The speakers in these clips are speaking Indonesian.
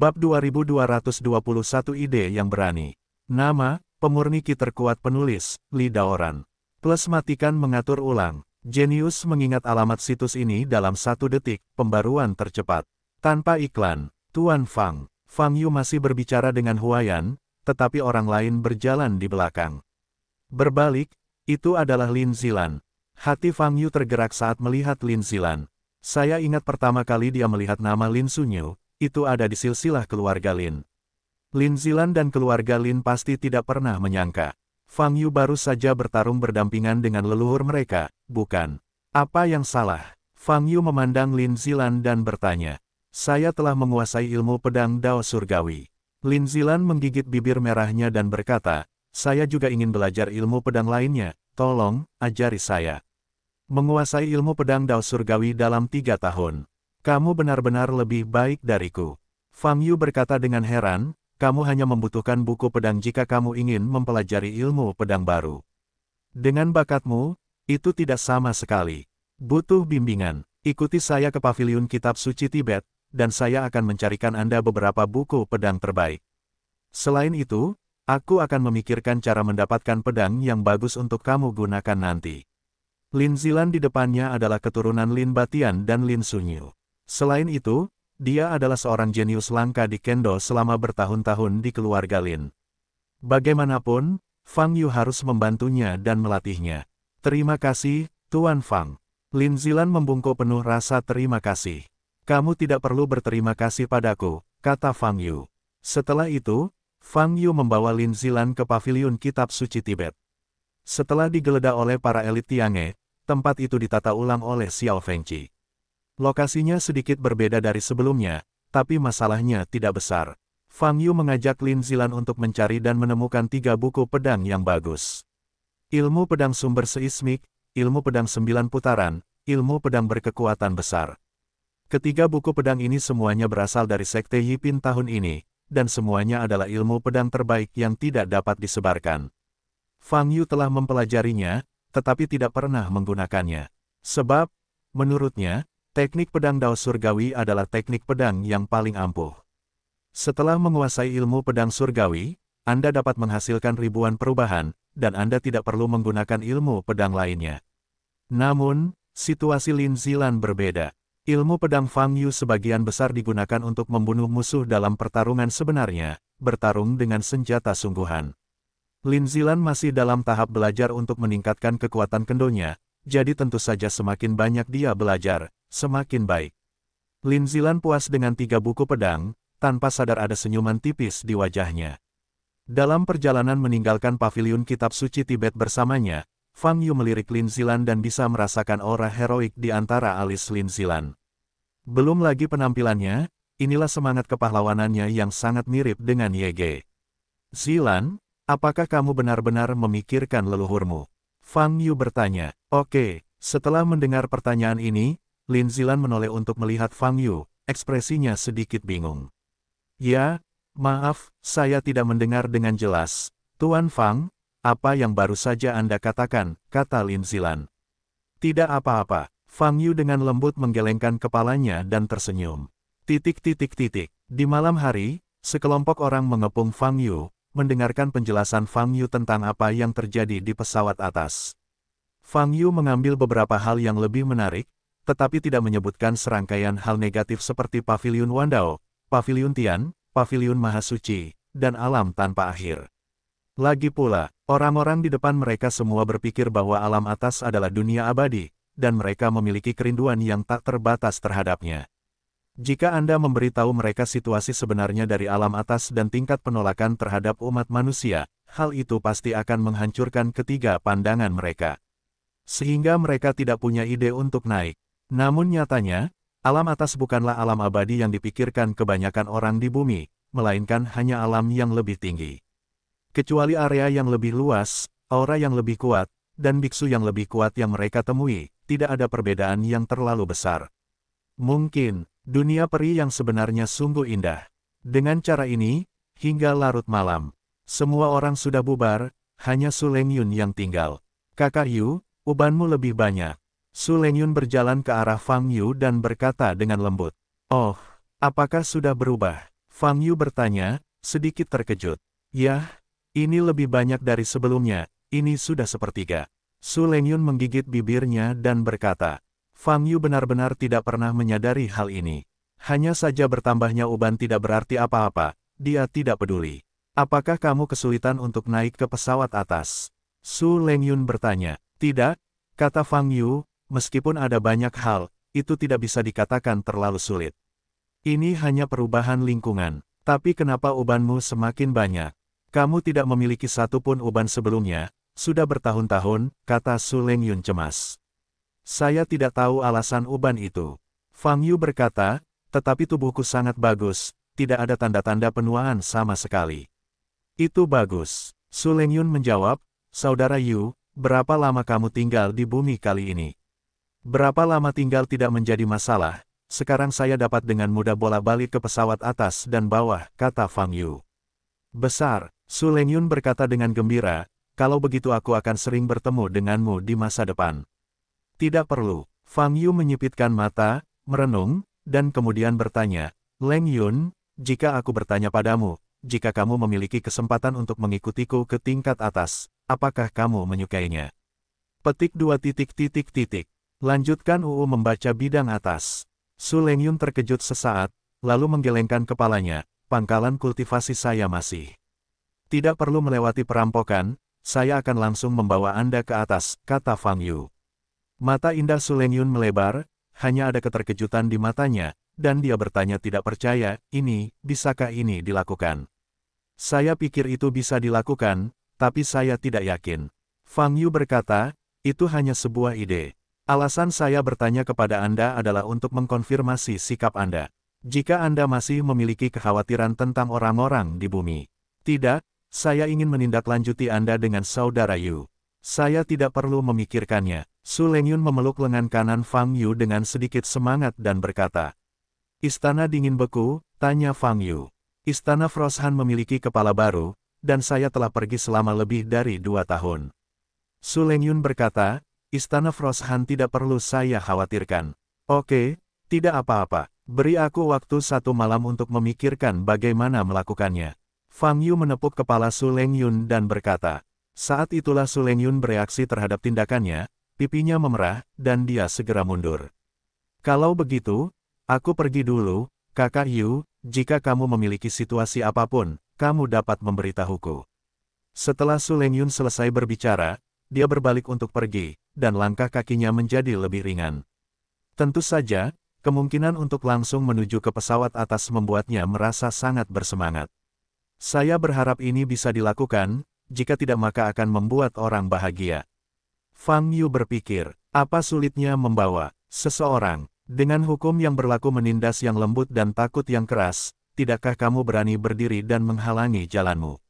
Bab 2221 Ide yang berani. Nama, pemurni terkuat penulis, Li Daoran. Plus matikan mengatur ulang. Genius mengingat alamat situs ini dalam satu detik, pembaruan tercepat. Tanpa iklan, Tuan Fang. Fang Yu masih berbicara dengan Huayan, tetapi orang lain berjalan di belakang. Berbalik, itu adalah Lin Zilan. Hati Fang Yu tergerak saat melihat Lin Zilan. Saya ingat pertama kali dia melihat nama Lin Sunyu, itu ada di silsilah keluarga Lin. Lin Zilan dan keluarga Lin pasti tidak pernah menyangka. Fang Yu baru saja bertarung berdampingan dengan leluhur mereka, bukan? Apa yang salah? Fang Yu memandang Lin Zilan dan bertanya. Saya telah menguasai ilmu pedang Dao Surgawi. Lin Zilan menggigit bibir merahnya dan berkata, saya juga ingin belajar ilmu pedang lainnya, tolong, ajari saya. Menguasai ilmu pedang Dao Surgawi dalam tiga tahun. Kamu benar-benar lebih baik dariku. Fang Yu berkata dengan heran, kamu hanya membutuhkan buku pedang jika kamu ingin mempelajari ilmu pedang baru. Dengan bakatmu, itu tidak sama sekali. Butuh bimbingan. Ikuti saya ke pavilion kitab suci Tibet, dan saya akan mencarikan Anda beberapa buku pedang terbaik. Selain itu, aku akan memikirkan cara mendapatkan pedang yang bagus untuk kamu gunakan nanti. Lin Zilan di depannya adalah keturunan Lin Batian dan Lin Sunyu. Selain itu, dia adalah seorang jenius langka di kendo selama bertahun-tahun di keluarga Lin. Bagaimanapun, Fang Yu harus membantunya dan melatihnya. Terima kasih, Tuan Fang. Lin Zilan membungkuk penuh rasa terima kasih. Kamu tidak perlu berterima kasih padaku, kata Fang Yu. Setelah itu, Fang Yu membawa Lin Zilan ke pavilion kitab suci Tibet. Setelah digeledah oleh para elit Tiange, tempat itu ditata ulang oleh Xiao Fengqi. Lokasinya sedikit berbeda dari sebelumnya, tapi masalahnya tidak besar. Fang Yu mengajak Lin Zilan untuk mencari dan menemukan tiga buku pedang yang bagus. Ilmu pedang sumber seismik, ilmu pedang sembilan putaran, ilmu pedang berkekuatan besar. Ketiga buku pedang ini semuanya berasal dari Sekte Yipin tahun ini, dan semuanya adalah ilmu pedang terbaik yang tidak dapat disebarkan. Fang Yu telah mempelajarinya, tetapi tidak pernah menggunakannya. Sebab, menurutnya, Teknik pedang Dao Surgawi adalah teknik pedang yang paling ampuh. Setelah menguasai ilmu pedang surgawi, Anda dapat menghasilkan ribuan perubahan, dan Anda tidak perlu menggunakan ilmu pedang lainnya. Namun, situasi Lin Zilan berbeda. Ilmu pedang Fang Yu sebagian besar digunakan untuk membunuh musuh dalam pertarungan sebenarnya, bertarung dengan senjata sungguhan. Lin Zilan masih dalam tahap belajar untuk meningkatkan kekuatan kendonya, jadi tentu saja semakin banyak dia belajar, semakin baik. Lin Zilan puas dengan tiga buku pedang, tanpa sadar ada senyuman tipis di wajahnya. Dalam perjalanan meninggalkan pavilion kitab suci Tibet bersamanya, Fang Yu melirik Lin Zilan dan bisa merasakan aura heroik di antara alis Lin Zilan. Belum lagi penampilannya, inilah semangat kepahlawanannya yang sangat mirip dengan Yege. Zilan, apakah kamu benar-benar memikirkan leluhurmu? Fang Yu bertanya. Oke, setelah mendengar pertanyaan ini, Lin Zilan menoleh untuk melihat Fang Yu, ekspresinya sedikit bingung. Ya, maaf, saya tidak mendengar dengan jelas. Tuan Fang, apa yang baru saja Anda katakan, kata Lin Zilan. Tidak apa-apa, Fang Yu dengan lembut menggelengkan kepalanya dan tersenyum. Titik-titik-titik. Di malam hari, sekelompok orang mengepung Fang Yu, mendengarkan penjelasan Fang Yu tentang apa yang terjadi di pesawat atas. Fang Yu mengambil beberapa hal yang lebih menarik, tetapi tidak menyebutkan serangkaian hal negatif seperti Paviliun Wandao, Paviliun Tian, Paviliun Mahasuci, dan alam tanpa akhir. Lagi pula, orang-orang di depan mereka semua berpikir bahwa alam atas adalah dunia abadi, dan mereka memiliki kerinduan yang tak terbatas terhadapnya. Jika Anda memberitahu mereka situasi sebenarnya dari alam atas dan tingkat penolakan terhadap umat manusia, hal itu pasti akan menghancurkan ketiga pandangan mereka. Sehingga mereka tidak punya ide untuk naik. Namun nyatanya, alam atas bukanlah alam abadi yang dipikirkan kebanyakan orang di bumi, melainkan hanya alam yang lebih tinggi. Kecuali area yang lebih luas, aura yang lebih kuat, dan biksu yang lebih kuat yang mereka temui, tidak ada perbedaan yang terlalu besar. Mungkin, dunia peri yang sebenarnya sungguh indah. Dengan cara ini, hingga larut malam, semua orang sudah bubar, hanya Su Lengyun yang tinggal. Kakak Yu, ubanmu lebih banyak. Su Lengyun berjalan ke arah Fang Yu dan berkata dengan lembut. Oh, apakah sudah berubah? Fang Yu bertanya, sedikit terkejut. Yah, ini lebih banyak dari sebelumnya, ini sudah sepertiga. Su Lengyun menggigit bibirnya dan berkata, Fang Yu benar-benar tidak pernah menyadari hal ini. Hanya saja bertambahnya uban tidak berarti apa-apa, dia tidak peduli. Apakah kamu kesulitan untuk naik ke pesawat atas? Su Lengyun bertanya. Tidak, kata Fang Yu, meskipun ada banyak hal, itu tidak bisa dikatakan terlalu sulit. Ini hanya perubahan lingkungan. Tapi kenapa ubanmu semakin banyak? Kamu tidak memiliki satu pun uban sebelumnya, sudah bertahun-tahun, kata Su Lengyun cemas. Saya tidak tahu alasan uban itu. Fang Yu berkata, tetapi tubuhku sangat bagus, tidak ada tanda-tanda penuaan sama sekali. Itu bagus. Su Lengyun menjawab, Saudara Yu, berapa lama kamu tinggal di bumi kali ini? Berapa lama tinggal tidak menjadi masalah, sekarang saya dapat dengan mudah bola-balik ke pesawat atas dan bawah, kata Fang Yu. Besar, Su Lengyun berkata dengan gembira, kalau begitu aku akan sering bertemu denganmu di masa depan. Tidak perlu, Fang Yu menyipitkan mata, merenung, dan kemudian bertanya, Leng Yun, jika aku bertanya padamu, jika kamu memiliki kesempatan untuk mengikutiku ke tingkat atas, apakah kamu menyukainya? Petik dua titik titik titik. Lanjutkan UU membaca bidang atas. Su Lengyun terkejut sesaat, lalu menggelengkan kepalanya, pangkalan kultivasi saya masih. Tidak perlu melewati perampokan, saya akan langsung membawa Anda ke atas, kata Fang Yu. Mata indah Su Lengyun melebar, hanya ada keterkejutan di matanya, dan dia bertanya tidak percaya, ini, bisakah ini dilakukan? Saya pikir itu bisa dilakukan, tapi saya tidak yakin. Fang Yu berkata, itu hanya sebuah ide. Alasan saya bertanya kepada Anda adalah untuk mengkonfirmasi sikap Anda. Jika Anda masih memiliki kekhawatiran tentang orang-orang di bumi. Tidak, saya ingin menindaklanjuti Anda dengan saudara Yu. Saya tidak perlu memikirkannya. Su Lengyun memeluk lengan kanan Fang Yu dengan sedikit semangat dan berkata. Istana dingin beku, tanya Fang Yu. Istana Froshan memiliki kepala baru, dan saya telah pergi selama lebih dari dua tahun. Su Lengyun berkata, Istana Froshan tidak perlu saya khawatirkan. Oke, tidak apa-apa. Beri aku waktu satu malam untuk memikirkan bagaimana melakukannya. Fang Yu menepuk kepala Su Lengyun dan berkata. Saat itulah Su Lengyun bereaksi terhadap tindakannya, pipinya memerah, dan dia segera mundur. Kalau begitu, aku pergi dulu, kakak Yu, jika kamu memiliki situasi apa pun, kamu dapat memberitahuku. Setelah Su Lengyun selesai berbicara, dia berbalik untuk pergi, dan langkah kakinya menjadi lebih ringan. Tentu saja, kemungkinan untuk langsung menuju ke pesawat atas membuatnya merasa sangat bersemangat. Saya berharap ini bisa dilakukan, jika tidak maka akan membuat orang bahagia. Fang Yu berpikir, apa sulitnya membawa seseorang dengan hukum yang berlaku menindas yang lembut dan takut yang keras, tidakkah kamu berani berdiri dan menghalangi jalanmu?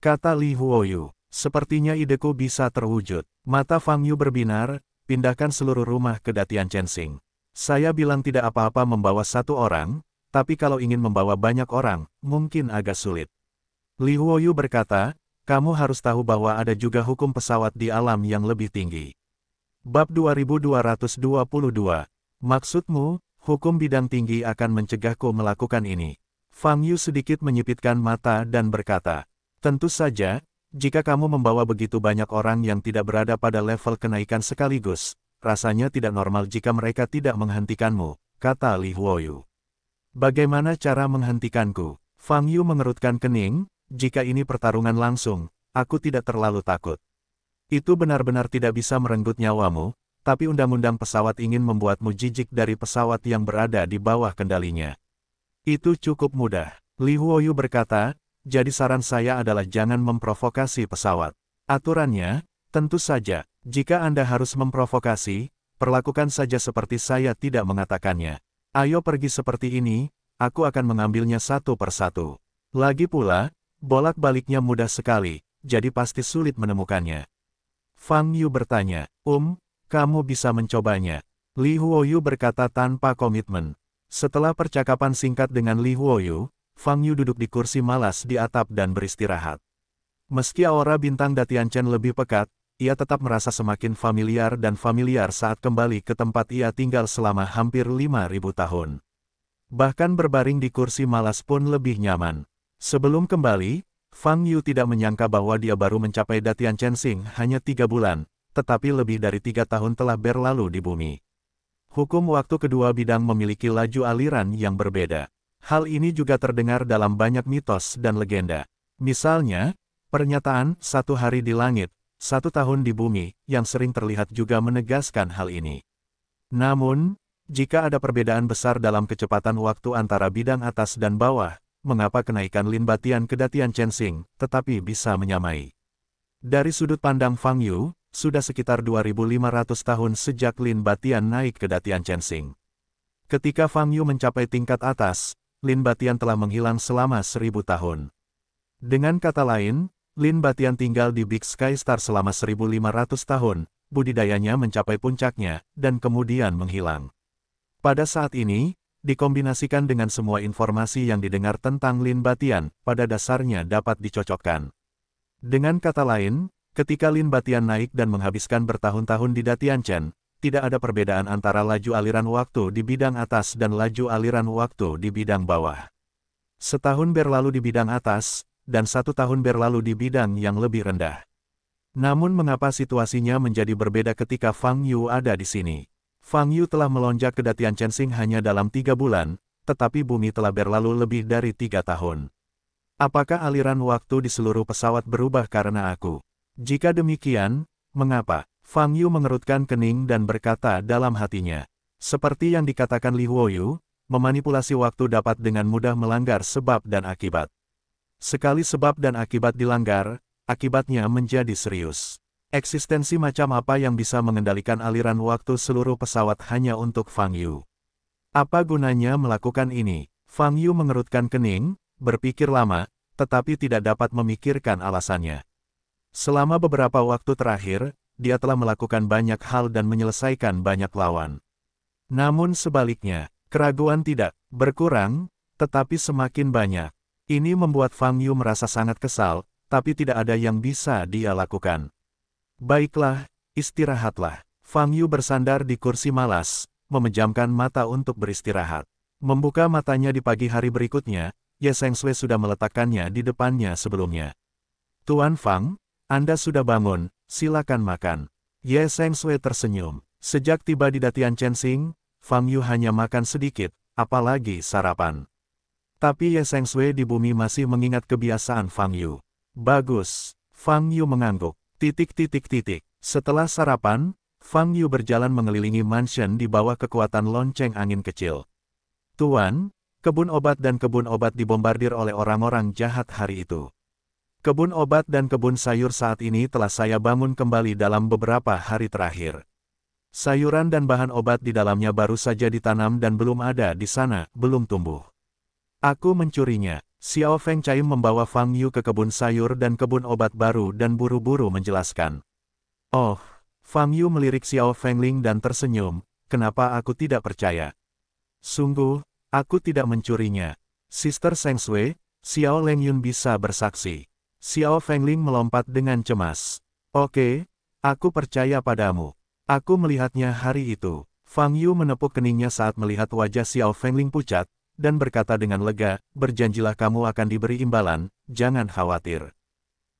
Kata Li Huoyu, sepertinya ideku bisa terwujud. Mata Fang Yu berbinar, pindahkan seluruh rumah ke Datian Chensing. Saya bilang tidak apa-apa membawa satu orang, tapi kalau ingin membawa banyak orang, mungkin agak sulit. Li Huoyu berkata, kamu harus tahu bahwa ada juga hukum pesawat di alam yang lebih tinggi. Bab 2222 Maksudmu, hukum bidang tinggi akan mencegahku melakukan ini. Fang Yu sedikit menyipitkan mata dan berkata, Tentu saja, jika kamu membawa begitu banyak orang yang tidak berada pada level kenaikan sekaligus, rasanya tidak normal jika mereka tidak menghentikanmu, kata Li Huoyu. Bagaimana cara menghentikanku? Fang Yu mengerutkan kening, jika ini pertarungan langsung, aku tidak terlalu takut. Itu benar-benar tidak bisa merenggut nyawamu, tapi undang-undang pesawat ingin membuatmu jijik dari pesawat yang berada di bawah kendalinya. Itu cukup mudah. Li Huoyu berkata, jadi saran saya adalah jangan memprovokasi pesawat. Aturannya, tentu saja, jika Anda harus memprovokasi, perlakukan saja seperti saya tidak mengatakannya. Ayo pergi seperti ini, aku akan mengambilnya satu persatu. Lagi pula, bolak-baliknya mudah sekali, jadi pasti sulit menemukannya. Fang Yu bertanya, Um, kamu bisa mencobanya. Li Huoyu berkata tanpa komitmen. Setelah percakapan singkat dengan Li Huoyu, Fang Yu duduk di kursi malas di atap dan beristirahat. Meski aura bintang Datian Chen lebih pekat, ia tetap merasa semakin familiar dan familiar saat kembali ke tempat ia tinggal selama hampir 5.000 tahun. Bahkan berbaring di kursi malas pun lebih nyaman. Sebelum kembali, Fang Yu tidak menyangka bahwa dia baru mencapai Datian Chensing hanya tiga bulan, tetapi lebih dari tiga tahun telah berlalu di bumi. Hukum waktu kedua bidang memiliki laju aliran yang berbeda. Hal ini juga terdengar dalam banyak mitos dan legenda. Misalnya, pernyataan satu hari di langit, satu tahun di bumi, yang sering terlihat juga menegaskan hal ini. Namun, jika ada perbedaan besar dalam kecepatan waktu antara bidang atas dan bawah, mengapa kenaikan Lin Batian ke Datian Chensing, tetapi bisa menyamai? Dari sudut pandang Fang Yu, sudah sekitar 2.500 tahun sejak Lin Batian naik ke Datian Chensing. Ketika Fang Yu mencapai tingkat atas, Lin Batian telah menghilang selama seribu tahun. Dengan kata lain, Lin Batian tinggal di Big Sky Star selama 1.500 tahun, budidayanya mencapai puncaknya, dan kemudian menghilang. Pada saat ini, dikombinasikan dengan semua informasi yang didengar tentang Lin Batian, pada dasarnya dapat dicocokkan. Dengan kata lain, ketika Lin Batian naik dan menghabiskan bertahun-tahun di Datianchen, tidak ada perbedaan antara laju aliran waktu di bidang atas dan laju aliran waktu di bidang bawah. Setahun berlalu di bidang atas, dan satu tahun berlalu di bidang yang lebih rendah. Namun mengapa situasinya menjadi berbeda ketika Fang Yu ada di sini? Fang Yu telah melonjak ke Datian Chensing hanya dalam tiga bulan, tetapi bumi telah berlalu lebih dari tiga tahun. Apakah aliran waktu di seluruh pesawat berubah karena aku? Jika demikian, mengapa? Fang Yu mengerutkan kening dan berkata dalam hatinya. Seperti yang dikatakan Li Huoyu, memanipulasi waktu dapat dengan mudah melanggar sebab dan akibat. Sekali sebab dan akibat dilanggar, akibatnya menjadi serius. Eksistensi macam apa yang bisa mengendalikan aliran waktu seluruh pesawat hanya untuk Fang Yu? Apa gunanya melakukan ini? Fang Yu mengerutkan kening, berpikir lama, tetapi tidak dapat memikirkan alasannya. Selama beberapa waktu terakhir, dia telah melakukan banyak hal dan menyelesaikan banyak lawan. Namun sebaliknya, keraguan tidak berkurang, tetapi semakin banyak. Ini membuat Fang Yu merasa sangat kesal, tapi tidak ada yang bisa dia lakukan. Baiklah, istirahatlah. Fang Yu bersandar di kursi malas, memejamkan mata untuk beristirahat. Membuka matanya di pagi hari berikutnya, Ye Seng Sui sudah meletakkannya di depannya sebelumnya. Tuan Fang, Anda sudah bangun, silakan makan. Ye Seng Sui tersenyum. Sejak tiba di Datian Chensing, Fang Yu hanya makan sedikit, apalagi sarapan. Tapi Ye Seng Sui di bumi masih mengingat kebiasaan Fang Yu. Bagus. Fang Yu mengangguk. Titik-titik-titik. Setelah sarapan, Fang Yu berjalan mengelilingi mansion di bawah kekuatan lonceng angin kecil. Tuan, kebun obat dan kebun obat dibombardir oleh orang-orang jahat hari itu. Kebun obat dan kebun sayur saat ini telah saya bangun kembali dalam beberapa hari terakhir. Sayuran dan bahan obat di dalamnya baru saja ditanam dan belum ada di sana, belum tumbuh. Aku mencurinya. Xiao Feng Chai membawa Fang Yu ke kebun sayur dan kebun obat baru dan buru-buru menjelaskan. Oh, Fang Yu melirik Xiao Feng Ling dan tersenyum, kenapa aku tidak percaya? Sungguh, aku tidak mencurinya. Sister Seng Sui, Xiao Leng Yun bisa bersaksi. Xiao Feng Ling melompat dengan cemas. Oke, aku percaya padamu. Aku melihatnya hari itu. Fang Yu menepuk keningnya saat melihat wajah Xiao Feng Ling pucat, dan berkata dengan lega, berjanjilah kamu akan diberi imbalan, jangan khawatir.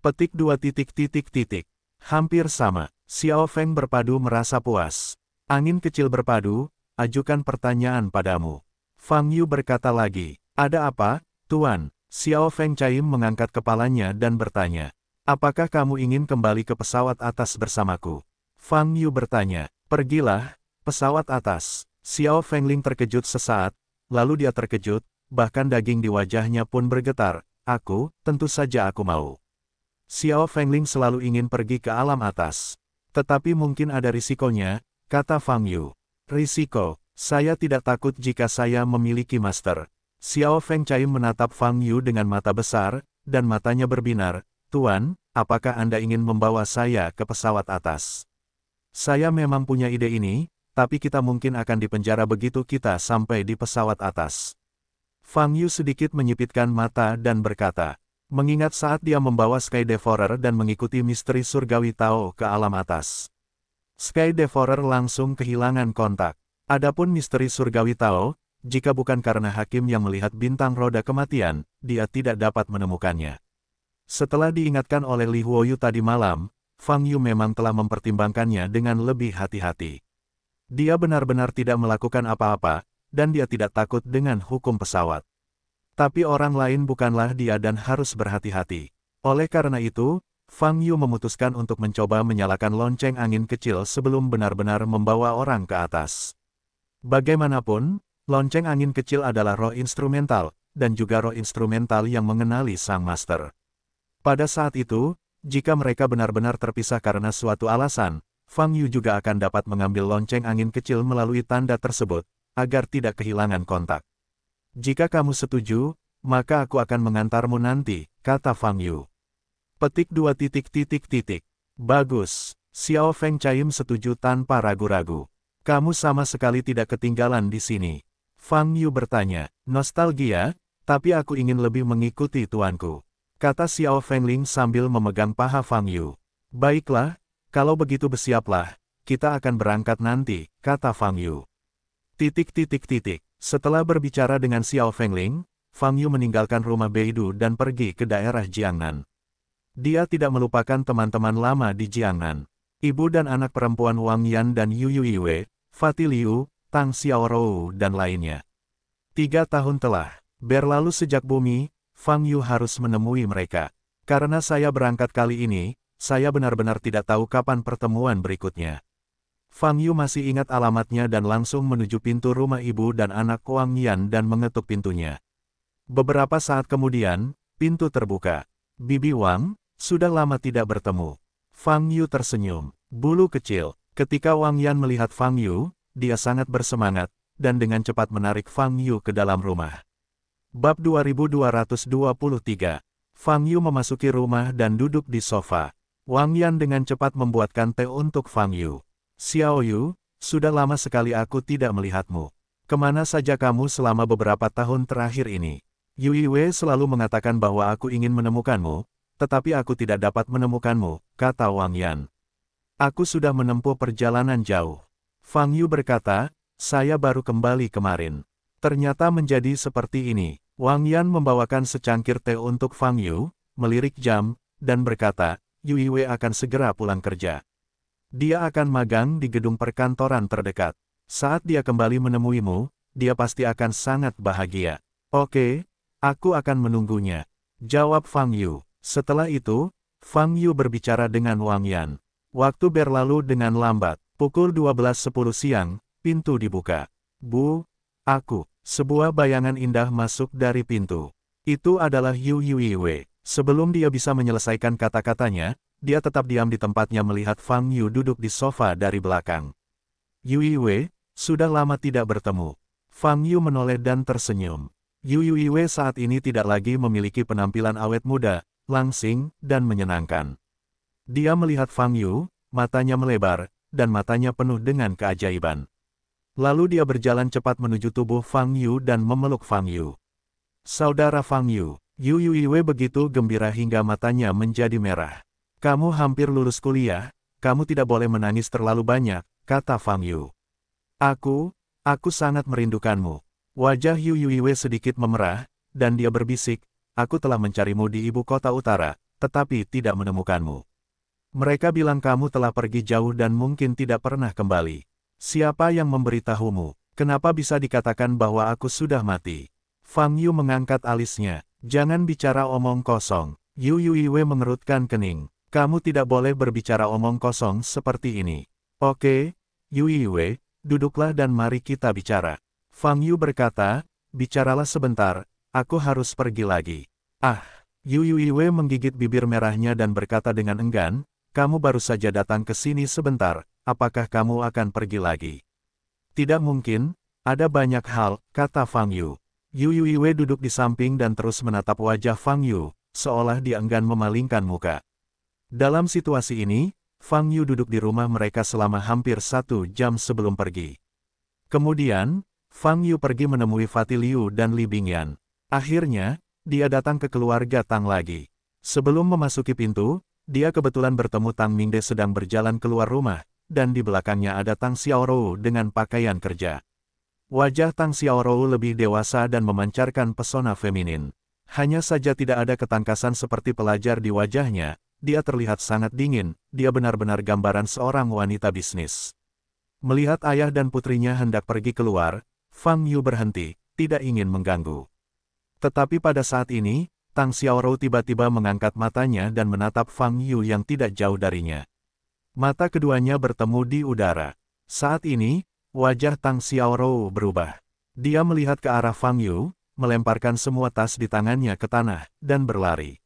Petik dua titik titik titik. Hampir sama, Xiao Feng berpadu merasa puas. Angin kecil berpadu, ajukan pertanyaan padamu. Fang Yu berkata lagi, ada apa, Tuan? Xiao Feng Chaim mengangkat kepalanya dan bertanya, apakah kamu ingin kembali ke pesawat atas bersamaku? Fang Yu bertanya, pergilah, pesawat atas. Xiao Feng Ling terkejut sesaat, Lalu dia terkejut, bahkan daging di wajahnya pun bergetar. Aku, tentu saja aku mau. Xiao Fengling selalu ingin pergi ke alam atas. Tetapi mungkin ada risikonya, kata Fang Yu. Risiko, saya tidak takut jika saya memiliki master. Xiao Feng Chai menatap Fang Yu dengan mata besar, dan matanya berbinar. Tuan, apakah Anda ingin membawa saya ke pesawat atas? Saya memang punya ide ini, tapi kita mungkin akan dipenjara begitu kita sampai di pesawat atas. Fang Yu sedikit menyipitkan mata dan berkata, mengingat saat dia membawa Sky Devourer dan mengikuti misteri surgawi Tao ke alam atas. Sky Devourer langsung kehilangan kontak. Adapun misteri surgawi Tao, jika bukan karena hakim yang melihat bintang roda kematian, dia tidak dapat menemukannya. Setelah diingatkan oleh Li Huoyu tadi malam, Fang Yu memang telah mempertimbangkannya dengan lebih hati-hati. Dia benar-benar tidak melakukan apa-apa, dan dia tidak takut dengan hukum pesawat. Tapi orang lain bukanlah dia dan harus berhati-hati. Oleh karena itu, Fang Yu memutuskan untuk mencoba menyalakan lonceng angin kecil sebelum benar-benar membawa orang ke atas. Bagaimanapun, lonceng angin kecil adalah roh instrumental, dan juga roh instrumental yang mengenali sang master. Pada saat itu, jika mereka benar-benar terpisah karena suatu alasan, Fang Yu juga akan dapat mengambil lonceng angin kecil melalui tanda tersebut, agar tidak kehilangan kontak. Jika kamu setuju, maka aku akan mengantarmu nanti, kata Fang Yu. Petik dua titik titik titik. Bagus. Xiao Feng Chaim setuju tanpa ragu-ragu. Kamu sama sekali tidak ketinggalan di sini. Fang Yu bertanya, nostalgia, tapi aku ingin lebih mengikuti tuanku. Kata Xiao Feng Ling sambil memegang paha Fang Yu. Baiklah, kalau begitu bersiaplah, kita akan berangkat nanti, kata Fang Yu. Titik titik titik. Setelah berbicara dengan Xiao Feng Ling, Fang Yu meninggalkan rumah Beidu dan pergi ke daerah Jiangnan. Dia tidak melupakan teman-teman lama di Jiangnan. Ibu dan anak perempuan Wang Yan dan Yu Yu Yue, Fatih Liu, Tang Xiaorou dan lainnya. Tiga tahun telah berlalu sejak bumi, Fang Yu harus menemui mereka. Karena saya berangkat kali ini, saya benar-benar tidak tahu kapan pertemuan berikutnya. Fang Yu masih ingat alamatnya dan langsung menuju pintu rumah ibu dan anak Wang Yan dan mengetuk pintunya. Beberapa saat kemudian, pintu terbuka. Bibi Wang, sudah lama tidak bertemu. Fang Yu tersenyum. Bulu kecil. Ketika Wang Yan melihat Fang Yu, dia sangat bersemangat, dan dengan cepat menarik Fang Yu ke dalam rumah. Bab 2223 Fang Yu memasuki rumah dan duduk di sofa. Wang Yan dengan cepat membuatkan teh untuk Fang Yu. Xiao Yu, sudah lama sekali aku tidak melihatmu. Ke mana saja kamu selama beberapa tahun terakhir ini? Yui Wei selalu mengatakan bahwa aku ingin menemukanmu, tetapi aku tidak dapat menemukanmu, kata Wang Yan. Aku sudah menempuh perjalanan jauh. Fang Yu berkata, saya baru kembali kemarin. Ternyata menjadi seperti ini. Wang Yan membawakan secangkir teh untuk Fang Yu, melirik jam, dan berkata, Yui Wei akan segera pulang kerja. Dia akan magang di gedung perkantoran terdekat. Saat dia kembali menemuimu, dia pasti akan sangat bahagia. Oke, aku akan menunggunya. Jawab Fang Yu. Setelah itu, Fang Yu berbicara dengan Wang Yan. Waktu berlalu dengan lambat. Pukul 12.10 siang, pintu dibuka. Bu, aku, sebuah bayangan indah masuk dari pintu. Itu adalah Yu Wei. Sebelum dia bisa menyelesaikan kata-katanya, dia tetap diam di tempatnya melihat Fang Yu duduk di sofa dari belakang. Yu Wei, sudah lama tidak bertemu. Fang Yu menoleh dan tersenyum. Yu Wei saat ini tidak lagi memiliki penampilan awet muda, langsing, dan menyenangkan. Dia melihat Fang Yu, matanya melebar, dan matanya penuh dengan keajaiban. Lalu dia berjalan cepat menuju tubuh Fang Yu dan memeluk Fang Yu. Saudara Fang Yu, Yu Yuiwe begitu gembira hingga matanya menjadi merah. Kamu hampir lulus kuliah, kamu tidak boleh menangis terlalu banyak, kata Fang Yu. Aku, aku sangat merindukanmu. Wajah Yu Yuiwe sedikit memerah, dan dia berbisik, aku telah mencarimu di ibu kota utara, tetapi tidak menemukanmu. Mereka bilang kamu telah pergi jauh dan mungkin tidak pernah kembali. Siapa yang memberitahumu? Kenapa bisa dikatakan bahwa aku sudah mati? Fang Yu mengangkat alisnya. Jangan bicara omong kosong. Yu Yuiwe mengerutkan kening. Kamu tidak boleh berbicara omong kosong seperti ini. Oke, Yu Yuiwe, duduklah dan mari kita bicara. Fang Yu berkata, bicaralah sebentar, aku harus pergi lagi. Ah, Yu Yuiwe menggigit bibir merahnya dan berkata dengan enggan, kamu baru saja datang ke sini sebentar, apakah kamu akan pergi lagi? Tidak mungkin, ada banyak hal, kata Fang Yu. Yu Yuiwe duduk di samping dan terus menatap wajah Fang Yu, seolah dia enggan memalingkan muka. Dalam situasi ini, Fang Yu duduk di rumah mereka selama hampir satu jam sebelum pergi. Kemudian, Fang Yu pergi menemui Fatih Liu dan Li Bingyan. Akhirnya, dia datang ke keluarga Tang lagi. Sebelum memasuki pintu, dia kebetulan bertemu Tang Mingde sedang berjalan keluar rumah, dan di belakangnya ada Tang Xiaorou dengan pakaian kerja. Wajah Tang Xiaorou lebih dewasa dan memancarkan pesona feminin. Hanya saja tidak ada ketangkasan seperti pelajar di wajahnya, dia terlihat sangat dingin, dia benar-benar gambaran seorang wanita bisnis. Melihat ayah dan putrinya hendak pergi keluar, Fang Yu berhenti, tidak ingin mengganggu. Tetapi pada saat ini, Tang Xiaorou tiba-tiba mengangkat matanya dan menatap Fang Yu yang tidak jauh darinya. Mata keduanya bertemu di udara. Saat ini, wajah Tang Xiaorou berubah. Dia melihat ke arah Fang Yu, melemparkan semua tas di tangannya ke tanah, dan berlari.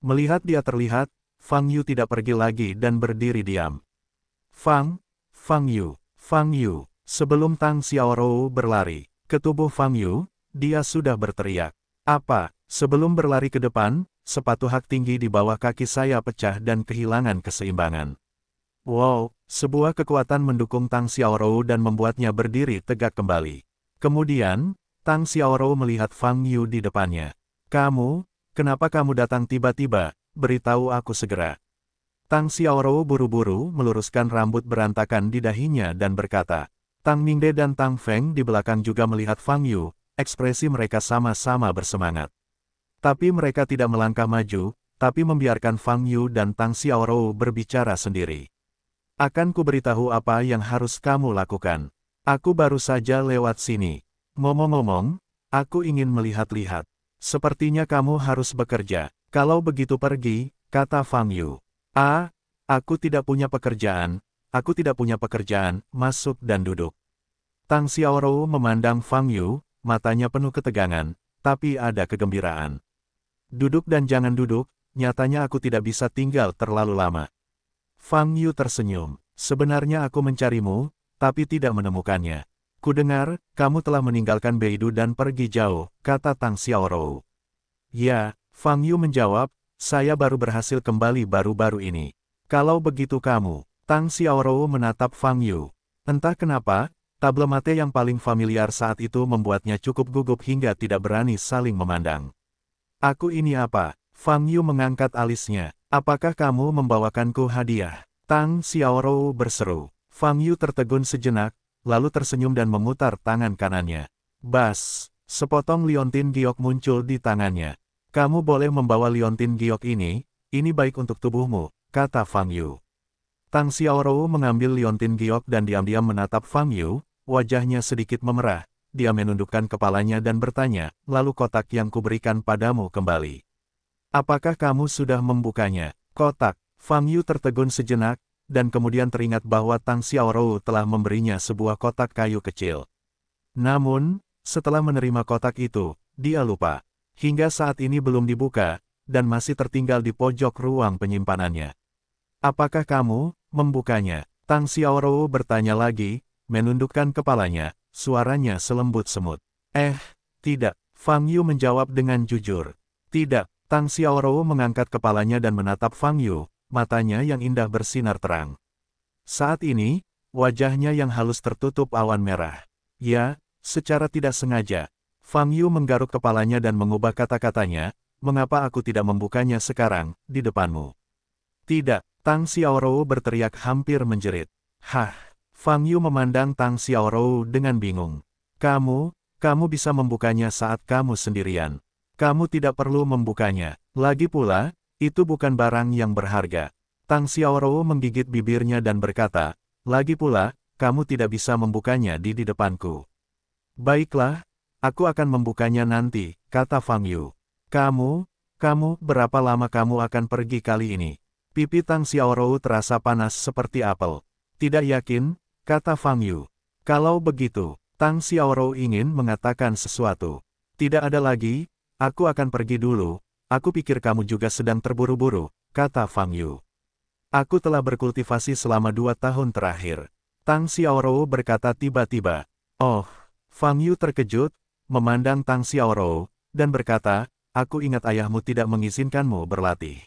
Melihat dia terlihat, Fang Yu tidak pergi lagi dan berdiri diam. Fang, Fang Yu, Fang Yu, sebelum Tang Xiaorou berlari, ke tubuh Fang Yu, dia sudah berteriak. Apa? Sebelum berlari ke depan, sepatu hak tinggi di bawah kaki saya pecah dan kehilangan keseimbangan. Wow, sebuah kekuatan mendukung Tang Xiaorou dan membuatnya berdiri tegak kembali. Kemudian, Tang Xiaorou melihat Fang Yu di depannya. Kamu, kenapa kamu datang tiba-tiba, beritahu aku segera. Tang Xiaorou buru-buru meluruskan rambut berantakan di dahinya dan berkata, Tang Mingde dan Tang Feng di belakang juga melihat Fang Yu, ekspresi mereka sama-sama bersemangat. Tapi mereka tidak melangkah maju, tapi membiarkan Fang Yu dan Tang Xiaorou berbicara sendiri. Akan ku beritahu apa yang harus kamu lakukan. Aku baru saja lewat sini. Ngomong-ngomong, aku ingin melihat-lihat. Sepertinya kamu harus bekerja. Kalau begitu pergi, kata Fang Yu. Ah, aku tidak punya pekerjaan, Aku tidak punya pekerjaan, masuk dan duduk. Tang Xiaorou memandang Fang Yu, matanya penuh ketegangan, tapi ada kegembiraan. Duduk dan jangan duduk, nyatanya aku tidak bisa tinggal terlalu lama. Fang Yu tersenyum, sebenarnya aku mencarimu, tapi tidak menemukannya. Kudengar, kamu telah meninggalkan Beidu dan pergi jauh, kata Tang Xiaorou. Ya, Fang Yu menjawab, saya baru berhasil kembali baru-baru ini. Kalau begitu kamu, Tang Xiaorou menatap Fang Yu. Entah kenapa, table mate yang paling familiar saat itu membuatnya cukup gugup hingga tidak berani saling memandang. Aku ini apa? Fang Yu mengangkat alisnya. Apakah kamu membawakanku hadiah? Tang Xiaorou berseru. Fang Yu tertegun sejenak, lalu tersenyum dan memutar tangan kanannya. Bas, sepotong liontin giok muncul di tangannya. Kamu boleh membawa liontin giok ini, ini baik untuk tubuhmu, kata Fang Yu. Tang Xiaorou mengambil liontin giok dan diam-diam menatap Fang Yu, wajahnya sedikit memerah. Dia menundukkan kepalanya dan bertanya, lalu kotak yang kuberikan padamu kembali. Apakah kamu sudah membukanya? Kotak. Fang Yu tertegun sejenak, dan kemudian teringat bahwa Tang Xiaorou telah memberinya sebuah kotak kayu kecil. Namun, setelah menerima kotak itu, dia lupa. Hingga saat ini belum dibuka, dan masih tertinggal di pojok ruang penyimpanannya. Apakah kamu, membukanya. Tang Xiaorou bertanya lagi, menundukkan kepalanya, suaranya selembut semut. Eh, tidak. Fang Yu menjawab dengan jujur. Tidak. Tang Xiaorou mengangkat kepalanya dan menatap Fang Yu, matanya yang indah bersinar terang. Saat ini, wajahnya yang halus tertutup awan merah. Ya, secara tidak sengaja, Fang Yu menggaruk kepalanya dan mengubah kata-katanya, mengapa aku tidak membukanya sekarang, di depanmu? Tidak, Tang Xiaorou berteriak hampir menjerit. Hah, Fang Yu memandang Tang Xiaorou dengan bingung. Kamu, kamu bisa membukanya saat kamu sendirian. Kamu tidak perlu membukanya. Lagi pula, itu bukan barang yang berharga. Tang Xiaorou menggigit bibirnya dan berkata, lagi pula, kamu tidak bisa membukanya di di depanku. Baiklah, aku akan membukanya nanti, kata Fang Yu. Kamu, kamu, berapa lama kamu akan pergi kali ini? Pipi Tang Xiaorou terasa panas seperti apel. Tidak yakin, kata Fang Yu. Kalau begitu, Tang Xiaorou ingin mengatakan sesuatu. Tidak ada lagi, aku akan pergi dulu, aku pikir kamu juga sedang terburu-buru, kata Fang Yu. Aku telah berkultivasi selama dua tahun terakhir. Tang Xiaorou berkata tiba-tiba. Oh, Fang Yu terkejut, memandang Tang Xiaorou, dan berkata, aku ingat ayahmu tidak mengizinkanmu berlatih.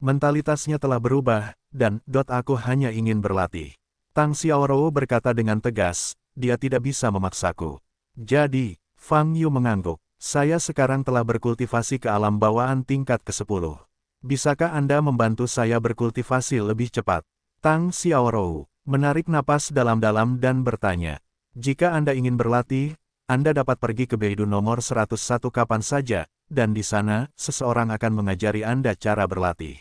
Mentalitasnya telah berubah, dan, dot aku hanya ingin berlatih. Tang Xiaorou berkata dengan tegas, dia tidak bisa memaksaku. Jadi, Fang Yu mengangguk. Saya sekarang telah berkultivasi ke alam bawaan tingkat ke-10. Bisakah Anda membantu saya berkultivasi lebih cepat? Tang Xiaorou menarik napas dalam-dalam dan bertanya. Jika Anda ingin berlatih, Anda dapat pergi ke Beidou nomor 101 kapan saja, dan di sana, seseorang akan mengajari Anda cara berlatih.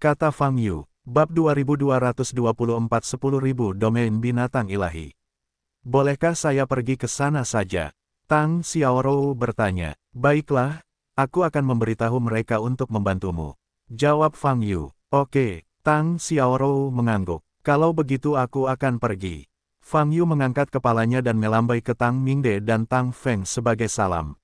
Kata Fang Yu, Bab 2224 10.000 Domain Binatang Ilahi. Bolehkah saya pergi ke sana saja? Tang Xiaorou bertanya. Baiklah, aku akan memberitahu mereka untuk membantumu. Jawab Fang Yu. Oke, Tang Xiaorou mengangguk. Kalau begitu aku akan pergi. Fang Yu mengangkat kepalanya dan melambai ke Tang Mingde dan Tang Feng sebagai salam.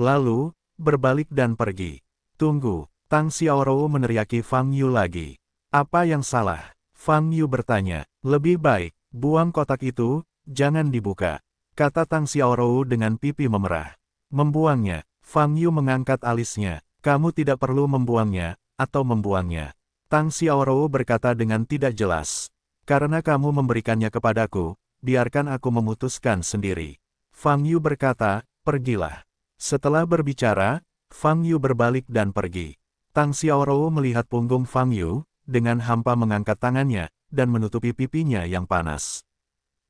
Lalu, berbalik dan pergi. Tunggu, Tang Xiaorou meneriaki Fang Yu lagi. Apa yang salah? Fang Yu bertanya. Lebih baik, buang kotak itu, jangan dibuka. Kata Tang Xiaorou dengan pipi memerah. Membuangnya, Fang Yu mengangkat alisnya. Kamu tidak perlu membuangnya, atau membuangnya. Tang Xiaorou berkata dengan tidak jelas. Karena kamu memberikannya kepadaku, biarkan aku memutuskan sendiri. Fang Yu berkata, pergilah. Setelah berbicara, Fang Yu berbalik dan pergi. Tang Xiaorou melihat punggung Fang Yu, dengan hampa mengangkat tangannya, dan menutupi pipinya yang panas.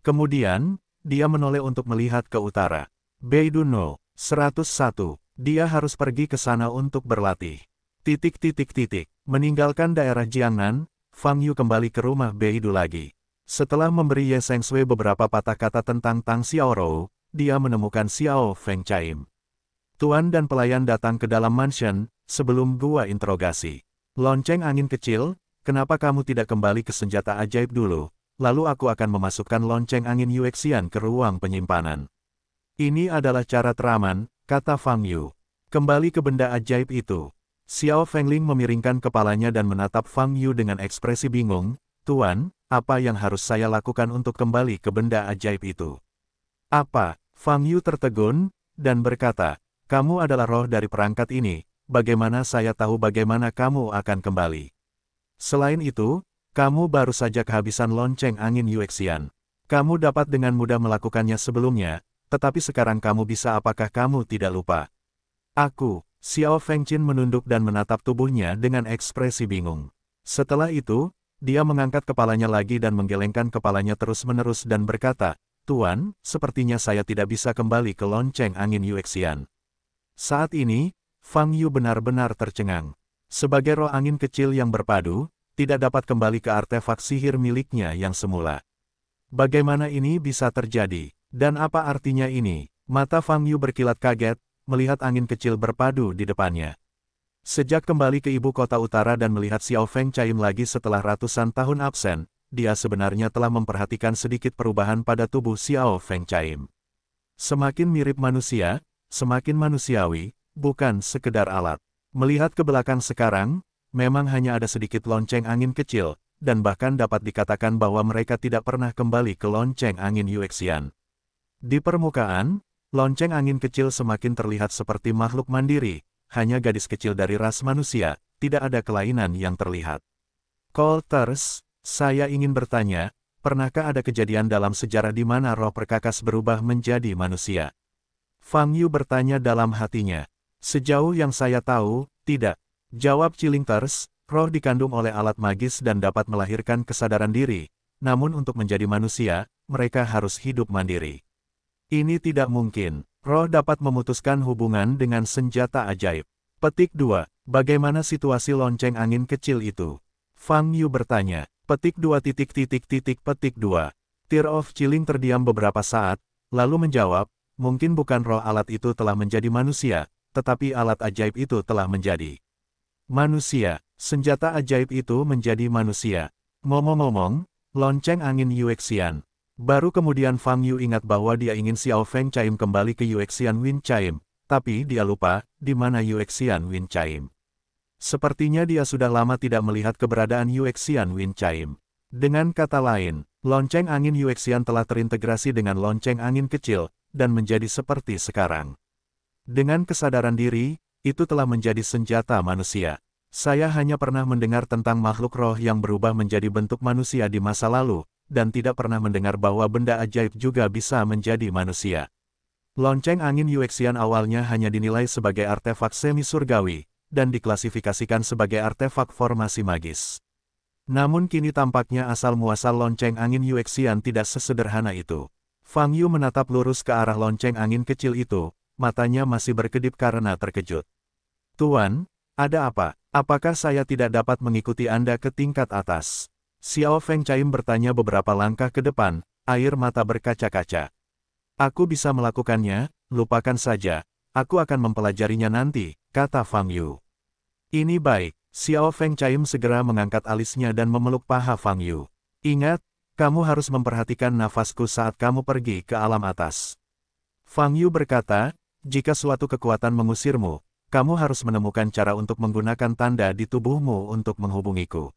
Kemudian, dia menoleh untuk melihat ke utara. Beiduno, 101, dia harus pergi ke sana untuk berlatih. Titik-titik-titik, meninggalkan daerah Jiangnan, Fang Yu kembali ke rumah Beidu lagi. Setelah memberi Ye Seng Sui beberapa patah kata tentang Tang Xiaorou, dia menemukan Xiao Feng Chaim. Tuan dan pelayan datang ke dalam mansion, sebelum gua interogasi. Lonceng angin kecil, kenapa kamu tidak kembali ke senjata ajaib dulu? Lalu aku akan memasukkan lonceng angin Yuexian ke ruang penyimpanan. Ini adalah cara teraman, kata Fang Yu. Kembali ke benda ajaib itu. Xiao Fengling memiringkan kepalanya dan menatap Fang Yu dengan ekspresi bingung, Tuan, apa yang harus saya lakukan untuk kembali ke benda ajaib itu? Apa? Fang Yu tertegun, dan berkata, kamu adalah roh dari perangkat ini, bagaimana saya tahu bagaimana kamu akan kembali? Selain itu, kamu baru saja kehabisan lonceng angin Yuexian. Kamu dapat dengan mudah melakukannya sebelumnya, tetapi sekarang kamu bisa apakah kamu tidak lupa? Aku, Xiao Fengqin menunduk dan menatap tubuhnya dengan ekspresi bingung. Setelah itu, dia mengangkat kepalanya lagi dan menggelengkan kepalanya terus-menerus dan berkata, Tuan, sepertinya saya tidak bisa kembali ke lonceng angin Yuexian. Saat ini, Fang Yu benar-benar tercengang. Sebagai roh angin kecil yang berpadu, tidak dapat kembali ke artefak sihir miliknya yang semula. Bagaimana ini bisa terjadi? Dan apa artinya ini? Mata Fang Yu berkilat kaget, melihat angin kecil berpadu di depannya. Sejak kembali ke ibu kota utara dan melihat Xiao Feng Chaim lagi setelah ratusan tahun absen, dia sebenarnya telah memperhatikan sedikit perubahan pada tubuh Xiao Feng Chaim. Semakin mirip manusia, semakin manusiawi, bukan sekedar alat. Melihat ke belakang sekarang, memang hanya ada sedikit lonceng angin kecil, dan bahkan dapat dikatakan bahwa mereka tidak pernah kembali ke lonceng angin Yuexian. Di permukaan, Lonceng angin kecil semakin terlihat seperti makhluk mandiri, hanya gadis kecil dari ras manusia, tidak ada kelainan yang terlihat. Colters, saya ingin bertanya, pernahkah ada kejadian dalam sejarah di mana roh perkakas berubah menjadi manusia? Fang Yu bertanya dalam hatinya. Sejauh yang saya tahu, tidak. Jawab Chilingters, roh dikandung oleh alat magis dan dapat melahirkan kesadaran diri, namun untuk menjadi manusia, mereka harus hidup mandiri. Ini tidak mungkin. Roh dapat memutuskan hubungan dengan senjata ajaib. Petik 2. Bagaimana situasi lonceng angin kecil itu? Fang Yu bertanya. Petik 2 titik titik titik petik 2. Tear of Chilling terdiam beberapa saat, lalu menjawab, mungkin bukan roh alat itu telah menjadi manusia, tetapi alat ajaib itu telah menjadi manusia. Senjata ajaib itu menjadi manusia. Ngomong-ngomong, lonceng angin Yuexian, Baru kemudian Fang Yu ingat bahwa dia ingin Xiao Feng Chaim kembali ke Yuexian Win Chaim, tapi dia lupa, di mana Yuexian Win Chaim. Sepertinya dia sudah lama tidak melihat keberadaan Yuexian Win Chaim. Dengan kata lain, lonceng angin Yuexian telah terintegrasi dengan lonceng angin kecil, dan menjadi seperti sekarang. Dengan kesadaran diri, itu telah menjadi senjata manusia. Saya hanya pernah mendengar tentang makhluk roh yang berubah menjadi bentuk manusia di masa lalu, dan tidak pernah mendengar bahwa benda ajaib juga bisa menjadi manusia. Lonceng angin Yuexian awalnya hanya dinilai sebagai artefak semi-surgawi, dan diklasifikasikan sebagai artefak formasi magis. Namun kini tampaknya asal-muasal lonceng angin Yuexian tidak sesederhana itu. Fang Yu menatap lurus ke arah lonceng angin kecil itu, matanya masih berkedip karena terkejut. Tuan, ada apa? Apakah saya tidak dapat mengikuti Anda ke tingkat atas? Xiao Feng Chaim bertanya beberapa langkah ke depan, air mata berkaca-kaca. Aku bisa melakukannya, lupakan saja. Aku akan mempelajarinya nanti, kata Fang Yu. Ini baik, Xiao Feng Chaim segera mengangkat alisnya dan memeluk paha Fang Yu. Ingat, kamu harus memperhatikan nafasku saat kamu pergi ke alam atas. Fang Yu berkata, jika suatu kekuatan mengusirmu, kamu harus menemukan cara untuk menggunakan tanda di tubuhmu untuk menghubungiku.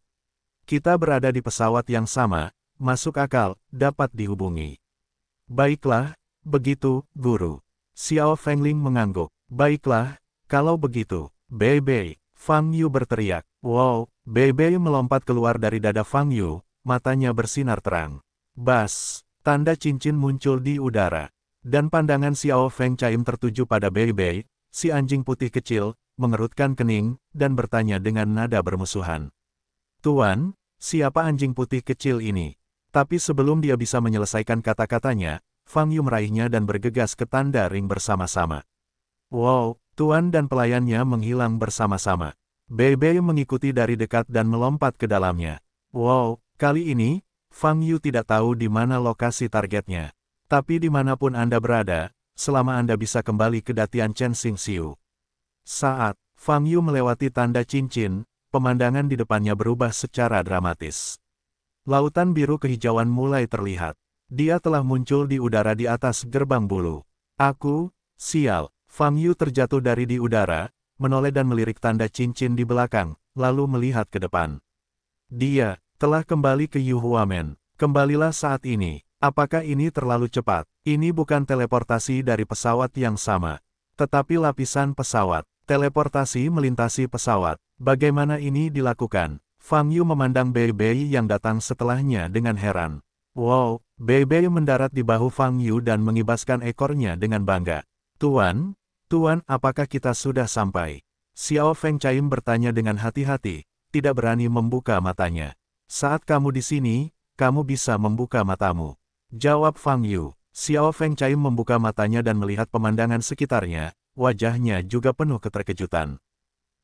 Kita berada di pesawat yang sama, masuk akal, dapat dihubungi. Baiklah, begitu, guru. Xiao Fengling mengangguk. Baiklah, kalau begitu, Bebe, Fang Yu berteriak. Wow, Bebe melompat keluar dari dada Fang Yu, matanya bersinar terang. Bas, tanda cincin muncul di udara. Dan pandangan Xiao Feng Chaim tertuju pada Bei Bei, si anjing putih kecil, mengerutkan kening, dan bertanya dengan nada bermusuhan. Tuan, siapa anjing putih kecil ini? Tapi sebelum dia bisa menyelesaikan kata-katanya, Fang Yu meraihnya dan bergegas ke tanda ring bersama-sama. Wow, tuan dan pelayannya menghilang bersama-sama. Bei Bei mengikuti dari dekat dan melompat ke dalamnya. Wow, kali ini, Fang Yu tidak tahu di mana lokasi targetnya. Tapi di mana pun Anda berada, selama Anda bisa kembali ke Datian Chen Xing Xiu. Saat Fang Yu melewati tanda cincin, pemandangan di depannya berubah secara dramatis. Lautan biru kehijauan mulai terlihat. Dia telah muncul di udara di atas gerbang bulu. Aku, sial, Fang Yu terjatuh dari di udara, menoleh dan melirik tanda cincin di belakang, lalu melihat ke depan. Dia, telah kembali ke Yu Huamen. Kembalilah saat ini. Apakah ini terlalu cepat? Ini bukan teleportasi dari pesawat yang sama. Tetapi lapisan pesawat. Teleportasi melintasi pesawat. Bagaimana ini dilakukan? Fang Yu memandang Bei Bei yang datang setelahnya dengan heran. Wow, Bei Bei mendarat di bahu Fang Yu dan mengibaskan ekornya dengan bangga. Tuan, Tuan, apakah kita sudah sampai? Xiao Feng Chaim bertanya dengan hati-hati, tidak berani membuka matanya. Saat kamu di sini, kamu bisa membuka matamu. Jawab Fang Yu. Xiao Feng Chai membuka matanya dan melihat pemandangan sekitarnya, wajahnya juga penuh keterkejutan.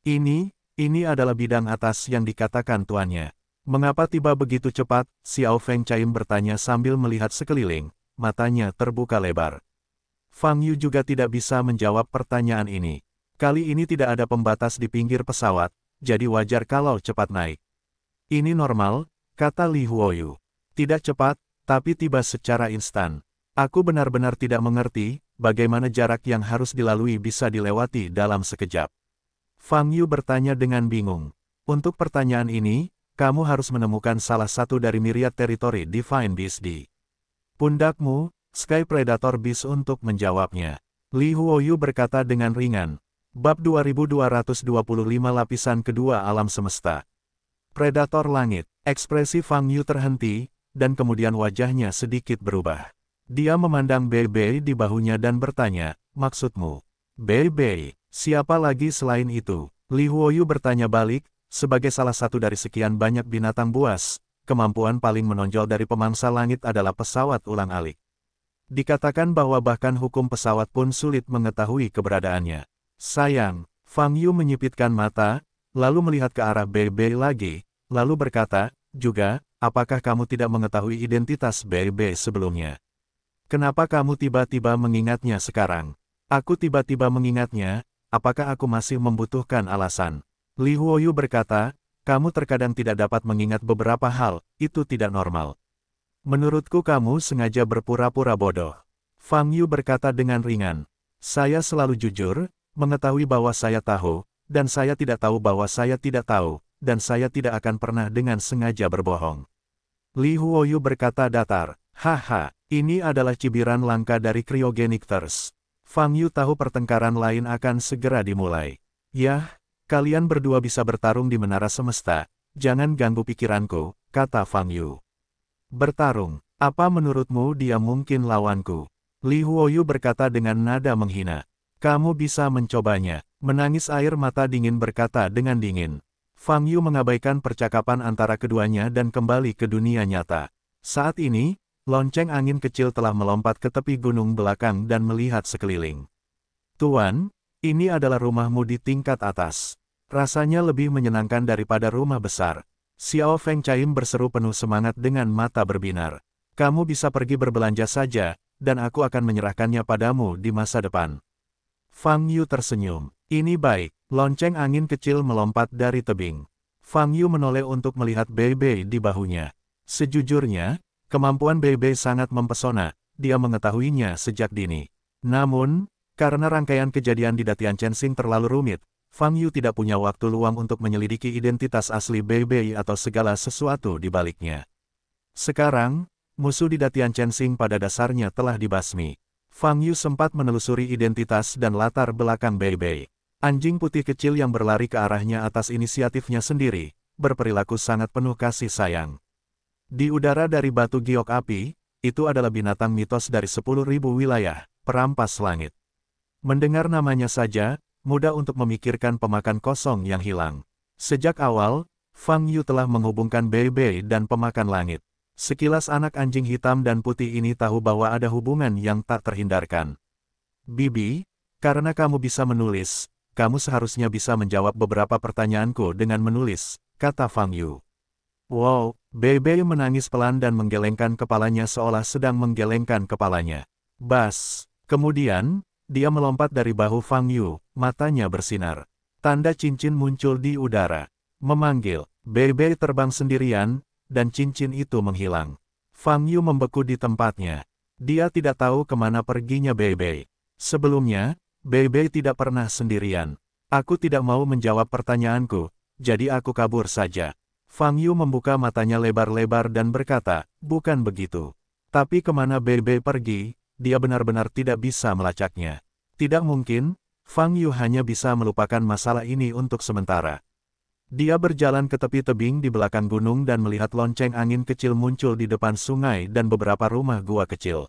Ini, ini adalah bidang atas yang dikatakan tuannya. Mengapa tiba begitu cepat? Xiao Feng Chai bertanya sambil melihat sekeliling, matanya terbuka lebar. Fang Yu juga tidak bisa menjawab pertanyaan ini. Kali ini tidak ada pembatas di pinggir pesawat, jadi wajar kalau cepat naik. Ini normal, kata Li Huoyu. Tidak cepat, tapi tiba secara instan. Aku benar-benar tidak mengerti, bagaimana jarak yang harus dilalui bisa dilewati dalam sekejap. Fang Yu bertanya dengan bingung. Untuk pertanyaan ini, kamu harus menemukan salah satu dari miriat teritori Divine Beast di pundakmu, Sky Predator Beast untuk menjawabnya. Li Huoyu berkata dengan ringan. Bab 2225 Lapisan Kedua Alam Semesta Predator Langit, ekspresi Fang Yu terhenti, dan kemudian wajahnya sedikit berubah. Dia memandang Bei di bahunya dan bertanya, maksudmu? Bei, siapa lagi selain itu? Li Huoyu bertanya balik, sebagai salah satu dari sekian banyak binatang buas, kemampuan paling menonjol dari pemangsa langit adalah pesawat ulang-alik. Dikatakan bahwa bahkan hukum pesawat pun sulit mengetahui keberadaannya. Sayang, Fang Yu menyipitkan mata, lalu melihat ke arah Bei lagi, lalu berkata, juga, apakah kamu tidak mengetahui identitas BB sebelumnya? Kenapa kamu tiba-tiba mengingatnya sekarang? Aku tiba-tiba mengingatnya, apakah aku masih membutuhkan alasan? Li Huoyu berkata, kamu terkadang tidak dapat mengingat beberapa hal, itu tidak normal. Menurutku kamu sengaja berpura-pura bodoh. Fang Yu berkata dengan ringan, saya selalu jujur, mengetahui bahwa saya tahu, dan saya tidak tahu bahwa saya tidak tahu, dan saya tidak akan pernah dengan sengaja berbohong. Li Huoyu berkata datar, Haha, ini adalah cibiran langka dari Cryogenic Thirst. Fang Yu tahu pertengkaran lain akan segera dimulai. Yah, kalian berdua bisa bertarung di menara semesta, jangan ganggu pikiranku, kata Fang Yu. Bertarung, apa menurutmu dia mungkin lawanku? Li Huoyu berkata dengan nada menghina. Kamu bisa mencobanya. Menangis air mata dingin berkata dengan dingin. Fang Yu mengabaikan percakapan antara keduanya dan kembali ke dunia nyata. Saat ini, lonceng angin kecil telah melompat ke tepi gunung belakang dan melihat sekeliling. Tuan, ini adalah rumahmu di tingkat atas. Rasanya lebih menyenangkan daripada rumah besar. Xiao Feng Chaim berseru penuh semangat dengan mata berbinar. Kamu bisa pergi berbelanja saja, dan aku akan menyerahkannya padamu di masa depan. Fang Yu tersenyum. Ini baik, lonceng angin kecil melompat dari tebing. Fang Yu menoleh untuk melihat Bebe di bahunya. Sejujurnya, kemampuan Bebe sangat mempesona, dia mengetahuinya sejak dini. Namun, karena rangkaian kejadian di Datian Chensing terlalu rumit, Fang Yu tidak punya waktu luang untuk menyelidiki identitas asli Bebe atau segala sesuatu di baliknya. Sekarang, musuh di Datian Chensing pada dasarnya telah dibasmi. Fang Yu sempat menelusuri identitas dan latar belakang Bei Bei. Anjing putih kecil yang berlari ke arahnya atas inisiatifnya sendiri, berperilaku sangat penuh kasih sayang. Di udara dari batu giok api, itu adalah binatang mitos dari 10.000 wilayah, perampas langit. Mendengar namanya saja, mudah untuk memikirkan pemakan kosong yang hilang. Sejak awal, Fang Yu telah menghubungkan Bei Bei dan pemakan langit. Sekilas anak anjing hitam dan putih ini tahu bahwa ada hubungan yang tak terhindarkan. Bibi, karena kamu bisa menulis, kamu seharusnya bisa menjawab beberapa pertanyaanku dengan menulis, kata Fang Yu. Wow, Bebe menangis pelan dan menggelengkan kepalanya seolah sedang menggelengkan kepalanya. Bas. Kemudian, dia melompat dari bahu Fang Yu, matanya bersinar. Tanda cincin muncul di udara. Memanggil, Bebe terbang sendirian, dan cincin itu menghilang. Fang Yu membeku di tempatnya. Dia tidak tahu ke mana perginya Bebe. Sebelumnya, Bebe tidak pernah sendirian. Aku tidak mau menjawab pertanyaanku, jadi aku kabur saja. Fang Yu membuka matanya lebar-lebar dan berkata, bukan begitu. Tapi ke mana Bebe pergi, dia benar-benar tidak bisa melacaknya. Tidak mungkin, Fang Yu hanya bisa melupakan masalah ini untuk sementara. Dia berjalan ke tepi tebing di belakang gunung dan melihat lonceng angin kecil muncul di depan sungai dan beberapa rumah gua kecil.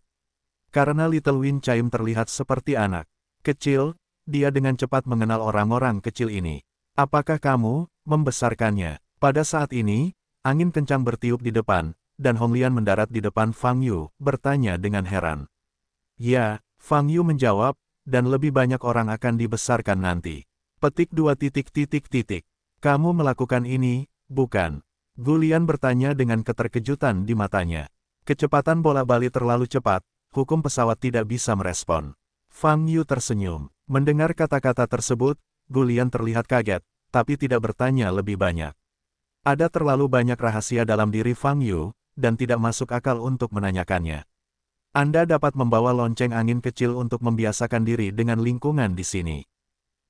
Karena Little Win Chaim terlihat seperti anak kecil, dia dengan cepat mengenal orang-orang kecil ini. Apakah kamu membesarkannya? Pada saat ini, angin kencang bertiup di depan, dan Hong Lian mendarat di depan Fang Yu, bertanya dengan heran. Ya, Fang Yu menjawab, dan lebih banyak orang akan dibesarkan nanti. Petik dua titik titik titik. Kamu melakukan ini, bukan? Gulian bertanya dengan keterkejutan di matanya. Kecepatan bola balik terlalu cepat, hukum pesawat tidak bisa merespon. Fang Yu tersenyum. Mendengar kata-kata tersebut, Gulian terlihat kaget, tapi tidak bertanya lebih banyak. Ada terlalu banyak rahasia dalam diri Fang Yu, dan tidak masuk akal untuk menanyakannya. Anda dapat membawa lonceng angin kecil untuk membiasakan diri dengan lingkungan di sini.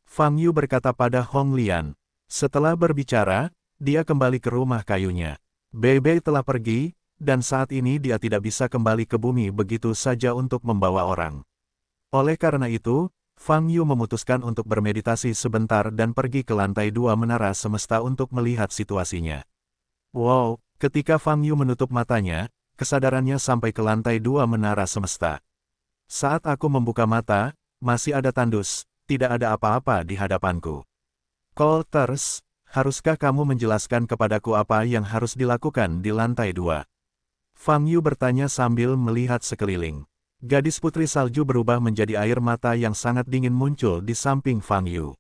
Fang Yu berkata pada Hong Lian, setelah berbicara, dia kembali ke rumah kayunya. Bebe telah pergi, dan saat ini dia tidak bisa kembali ke bumi begitu saja untuk membawa orang. Oleh karena itu, Fang Yu memutuskan untuk bermeditasi sebentar dan pergi ke lantai dua menara semesta untuk melihat situasinya. Wow, ketika Fang Yu menutup matanya, kesadarannya sampai ke lantai dua menara semesta. Saat aku membuka mata, masih ada tandus, tidak ada apa-apa di hadapanku. Colters, haruskah kamu menjelaskan kepadaku apa yang harus dilakukan di lantai dua? Fang Yu bertanya sambil melihat sekeliling. Gadis putri salju berubah menjadi air mata yang sangat dingin muncul di samping Fang Yu.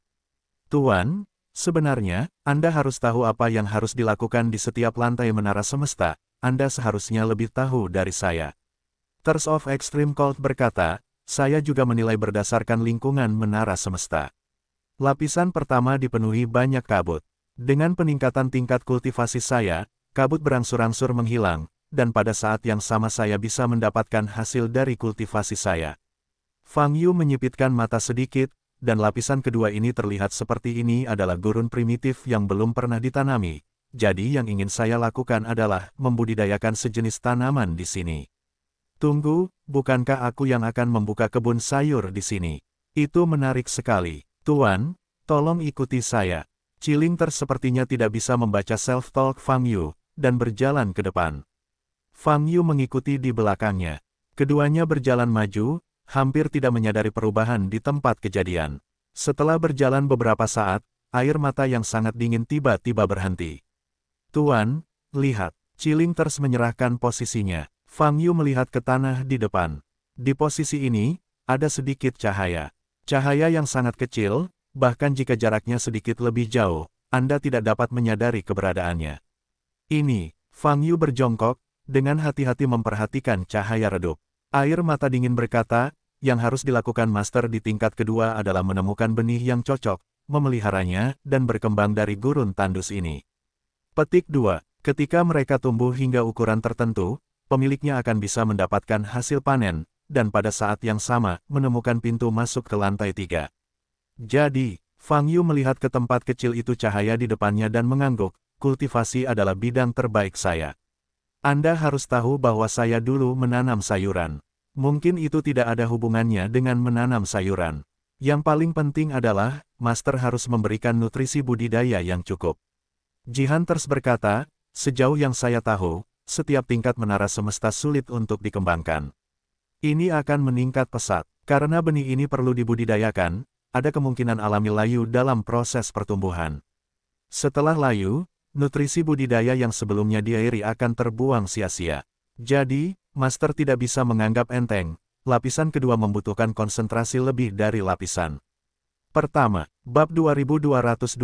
Tuan, sebenarnya, Anda harus tahu apa yang harus dilakukan di setiap lantai menara semesta, Anda seharusnya lebih tahu dari saya. Thirst of Extreme Cold berkata, saya juga menilai berdasarkan lingkungan menara semesta. Lapisan pertama dipenuhi banyak kabut. Dengan peningkatan tingkat kultivasi saya, kabut berangsur-angsur menghilang, dan pada saat yang sama saya bisa mendapatkan hasil dari kultivasi saya. Fang Yu menyipitkan mata sedikit, dan lapisan kedua ini terlihat seperti ini adalah gurun primitif yang belum pernah ditanami. Jadi yang ingin saya lakukan adalah membudidayakan sejenis tanaman di sini. Tunggu, bukankah aku yang akan membuka kebun sayur di sini? Itu menarik sekali. Tuan, tolong ikuti saya. Cilingter sepertinya tidak bisa membaca self-talk Fang Yu, dan berjalan ke depan. Fang Yu mengikuti di belakangnya. Keduanya berjalan maju, hampir tidak menyadari perubahan di tempat kejadian. Setelah berjalan beberapa saat, air mata yang sangat dingin tiba-tiba berhenti. Tuan, lihat, Cilingters menyerahkan posisinya. Fang Yu melihat ke tanah di depan. Di posisi ini, ada sedikit cahaya. Cahaya yang sangat kecil, bahkan jika jaraknya sedikit lebih jauh, Anda tidak dapat menyadari keberadaannya. Ini, Fang Yu berjongkok, dengan hati-hati memperhatikan cahaya redup. Air mata dingin berkata, yang harus dilakukan master di tingkat kedua adalah menemukan benih yang cocok, memeliharanya, dan berkembang dari gurun tandus ini. Petik 2. Ketika mereka tumbuh hingga ukuran tertentu, pemiliknya akan bisa mendapatkan hasil panen, dan pada saat yang sama, menemukan pintu masuk ke lantai tiga. Jadi, Fang Yu melihat ke tempat kecil itu cahaya di depannya dan mengangguk, kultivasi adalah bidang terbaik saya. Anda harus tahu bahwa saya dulu menanam sayuran. Mungkin itu tidak ada hubungannya dengan menanam sayuran. Yang paling penting adalah, master harus memberikan nutrisi budidaya yang cukup. Jihan terus berkata, sejauh yang saya tahu, setiap tingkat menara semesta sulit untuk dikembangkan. Ini akan meningkat pesat. Karena benih ini perlu dibudidayakan, ada kemungkinan alami layu dalam proses pertumbuhan. Setelah layu, nutrisi budidaya yang sebelumnya diairi akan terbuang sia-sia. Jadi, Master tidak bisa menganggap enteng, lapisan kedua membutuhkan konsentrasi lebih dari lapisan. Pertama, bab 2226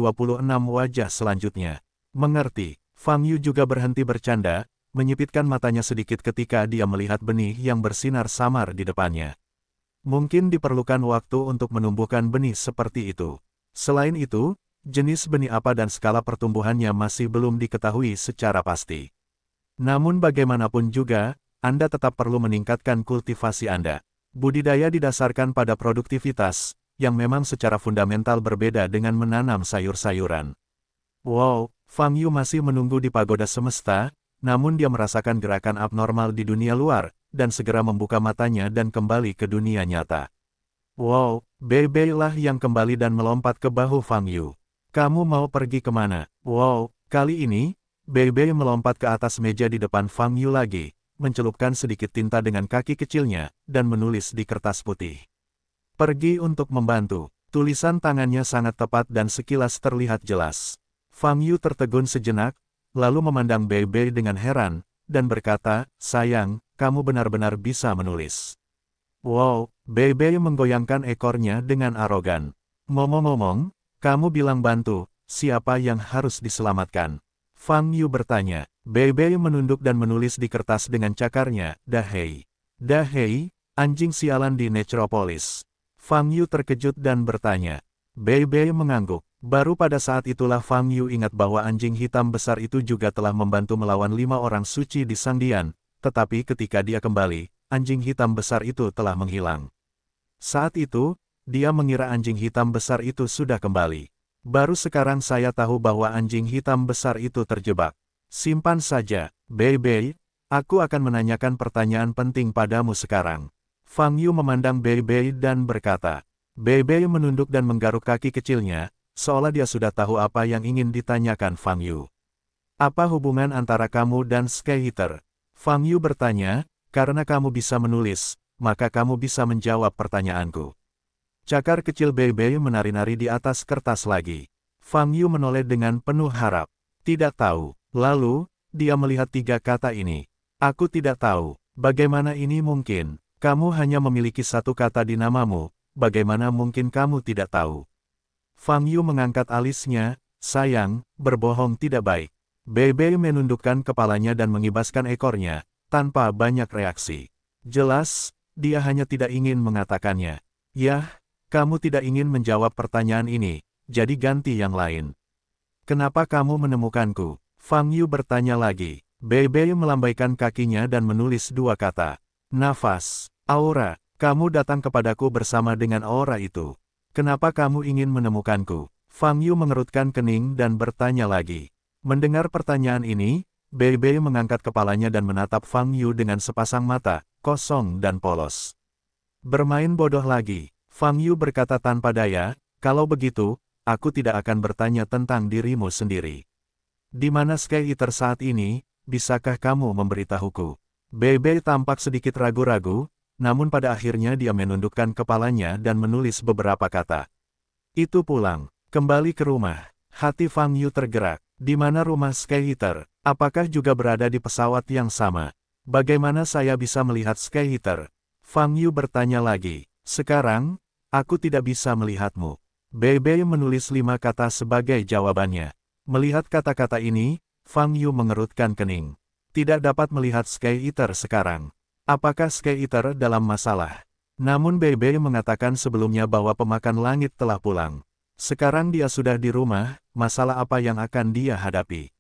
wajah selanjutnya. Mengerti, Fang Yu juga berhenti bercanda, menyipitkan matanya sedikit ketika dia melihat benih yang bersinar samar di depannya. Mungkin diperlukan waktu untuk menumbuhkan benih seperti itu. Selain itu, jenis benih apa dan skala pertumbuhannya masih belum diketahui secara pasti. Namun bagaimanapun juga, Anda tetap perlu meningkatkan kultivasi Anda. Budidaya didasarkan pada produktivitas, yang memang secara fundamental berbeda dengan menanam sayur-sayuran. Wow, Fang Yu masih menunggu di pagoda semesta, namun dia merasakan gerakan abnormal di dunia luar, dan segera membuka matanya dan kembali ke dunia nyata. Wow, Bebe lah yang kembali dan melompat ke bahu Fang Yu. Kamu mau pergi ke mana? Wow, kali ini, Bebe melompat ke atas meja di depan Fang Yu lagi, mencelupkan sedikit tinta dengan kaki kecilnya, dan menulis di kertas putih. Pergi untuk membantu. Tulisan tangannya sangat tepat dan sekilas terlihat jelas. Fang Yu tertegun sejenak, lalu memandang Bebe dengan heran, dan berkata, sayang, kamu benar-benar bisa menulis. Wow, Bebe menggoyangkan ekornya dengan arogan. Ngomong-ngomong, kamu bilang bantu, siapa yang harus diselamatkan? Fang Yu bertanya. Bebe menunduk dan menulis di kertas dengan cakarnya, Dahei. Dahei, anjing sialan di Necropolis. Fang Yu terkejut dan bertanya. Bebe mengangguk. Baru pada saat itulah Fang Yu ingat bahwa anjing hitam besar itu juga telah membantu melawan lima orang suci di Sangdian, tetapi ketika dia kembali, anjing hitam besar itu telah menghilang. Saat itu, dia mengira anjing hitam besar itu sudah kembali. Baru sekarang saya tahu bahwa anjing hitam besar itu terjebak. Simpan saja, Bei aku akan menanyakan pertanyaan penting padamu sekarang. Fang Yu memandang Bei dan berkata, Bei menunduk dan menggaruk kaki kecilnya, seolah dia sudah tahu apa yang ingin ditanyakan Fang Yu. Apa hubungan antara kamu dan Sky? Fang Yu bertanya, karena kamu bisa menulis, maka kamu bisa menjawab pertanyaanku. Cakar kecil Bebe menari-nari di atas kertas lagi. Fang Yu menoleh dengan penuh harap. Tidak tahu. Lalu, dia melihat tiga kata ini. Aku tidak tahu. Bagaimana ini mungkin? Kamu hanya memiliki satu kata di namamu. Bagaimana mungkin kamu tidak tahu? Fang Yu mengangkat alisnya. Sayang, berbohong tidak baik. Bebe menundukkan kepalanya dan mengibaskan ekornya, tanpa banyak reaksi. Jelas, dia hanya tidak ingin mengatakannya. Yah, kamu tidak ingin menjawab pertanyaan ini, jadi ganti yang lain. Kenapa kamu menemukanku? Fang Yu bertanya lagi. Bebe melambaikan kakinya dan menulis dua kata. Nafas, aura, kamu datang kepadaku bersama dengan aura itu. Kenapa kamu ingin menemukanku? Fang Yu mengerutkan kening dan bertanya lagi. Mendengar pertanyaan ini, Bebe mengangkat kepalanya dan menatap Fang Yu dengan sepasang mata, kosong dan polos. Bermain bodoh lagi, Fang Yu berkata tanpa daya, kalau begitu, aku tidak akan bertanya tentang dirimu sendiri. Di mana Sky Eater saat ini, bisakah kamu memberitahuku? Bebe tampak sedikit ragu-ragu, namun pada akhirnya dia menundukkan kepalanya dan menulis beberapa kata. Itu pulang, kembali ke rumah. Hati Fang Yu tergerak. Di mana rumah Sky Eater? Apakah juga berada di pesawat yang sama? Bagaimana saya bisa melihat Sky Eater? Fang Yu bertanya lagi. Sekarang, aku tidak bisa melihatmu. Bebe menulis lima kata sebagai jawabannya. Melihat kata-kata ini, Fang Yu mengerutkan kening. Tidak dapat melihat Sky Eater sekarang. Apakah Sky Eater dalam masalah? Namun Bebe mengatakan sebelumnya bahwa pemakan langit telah pulang. Sekarang dia sudah di rumah, masalah apa yang akan dia hadapi?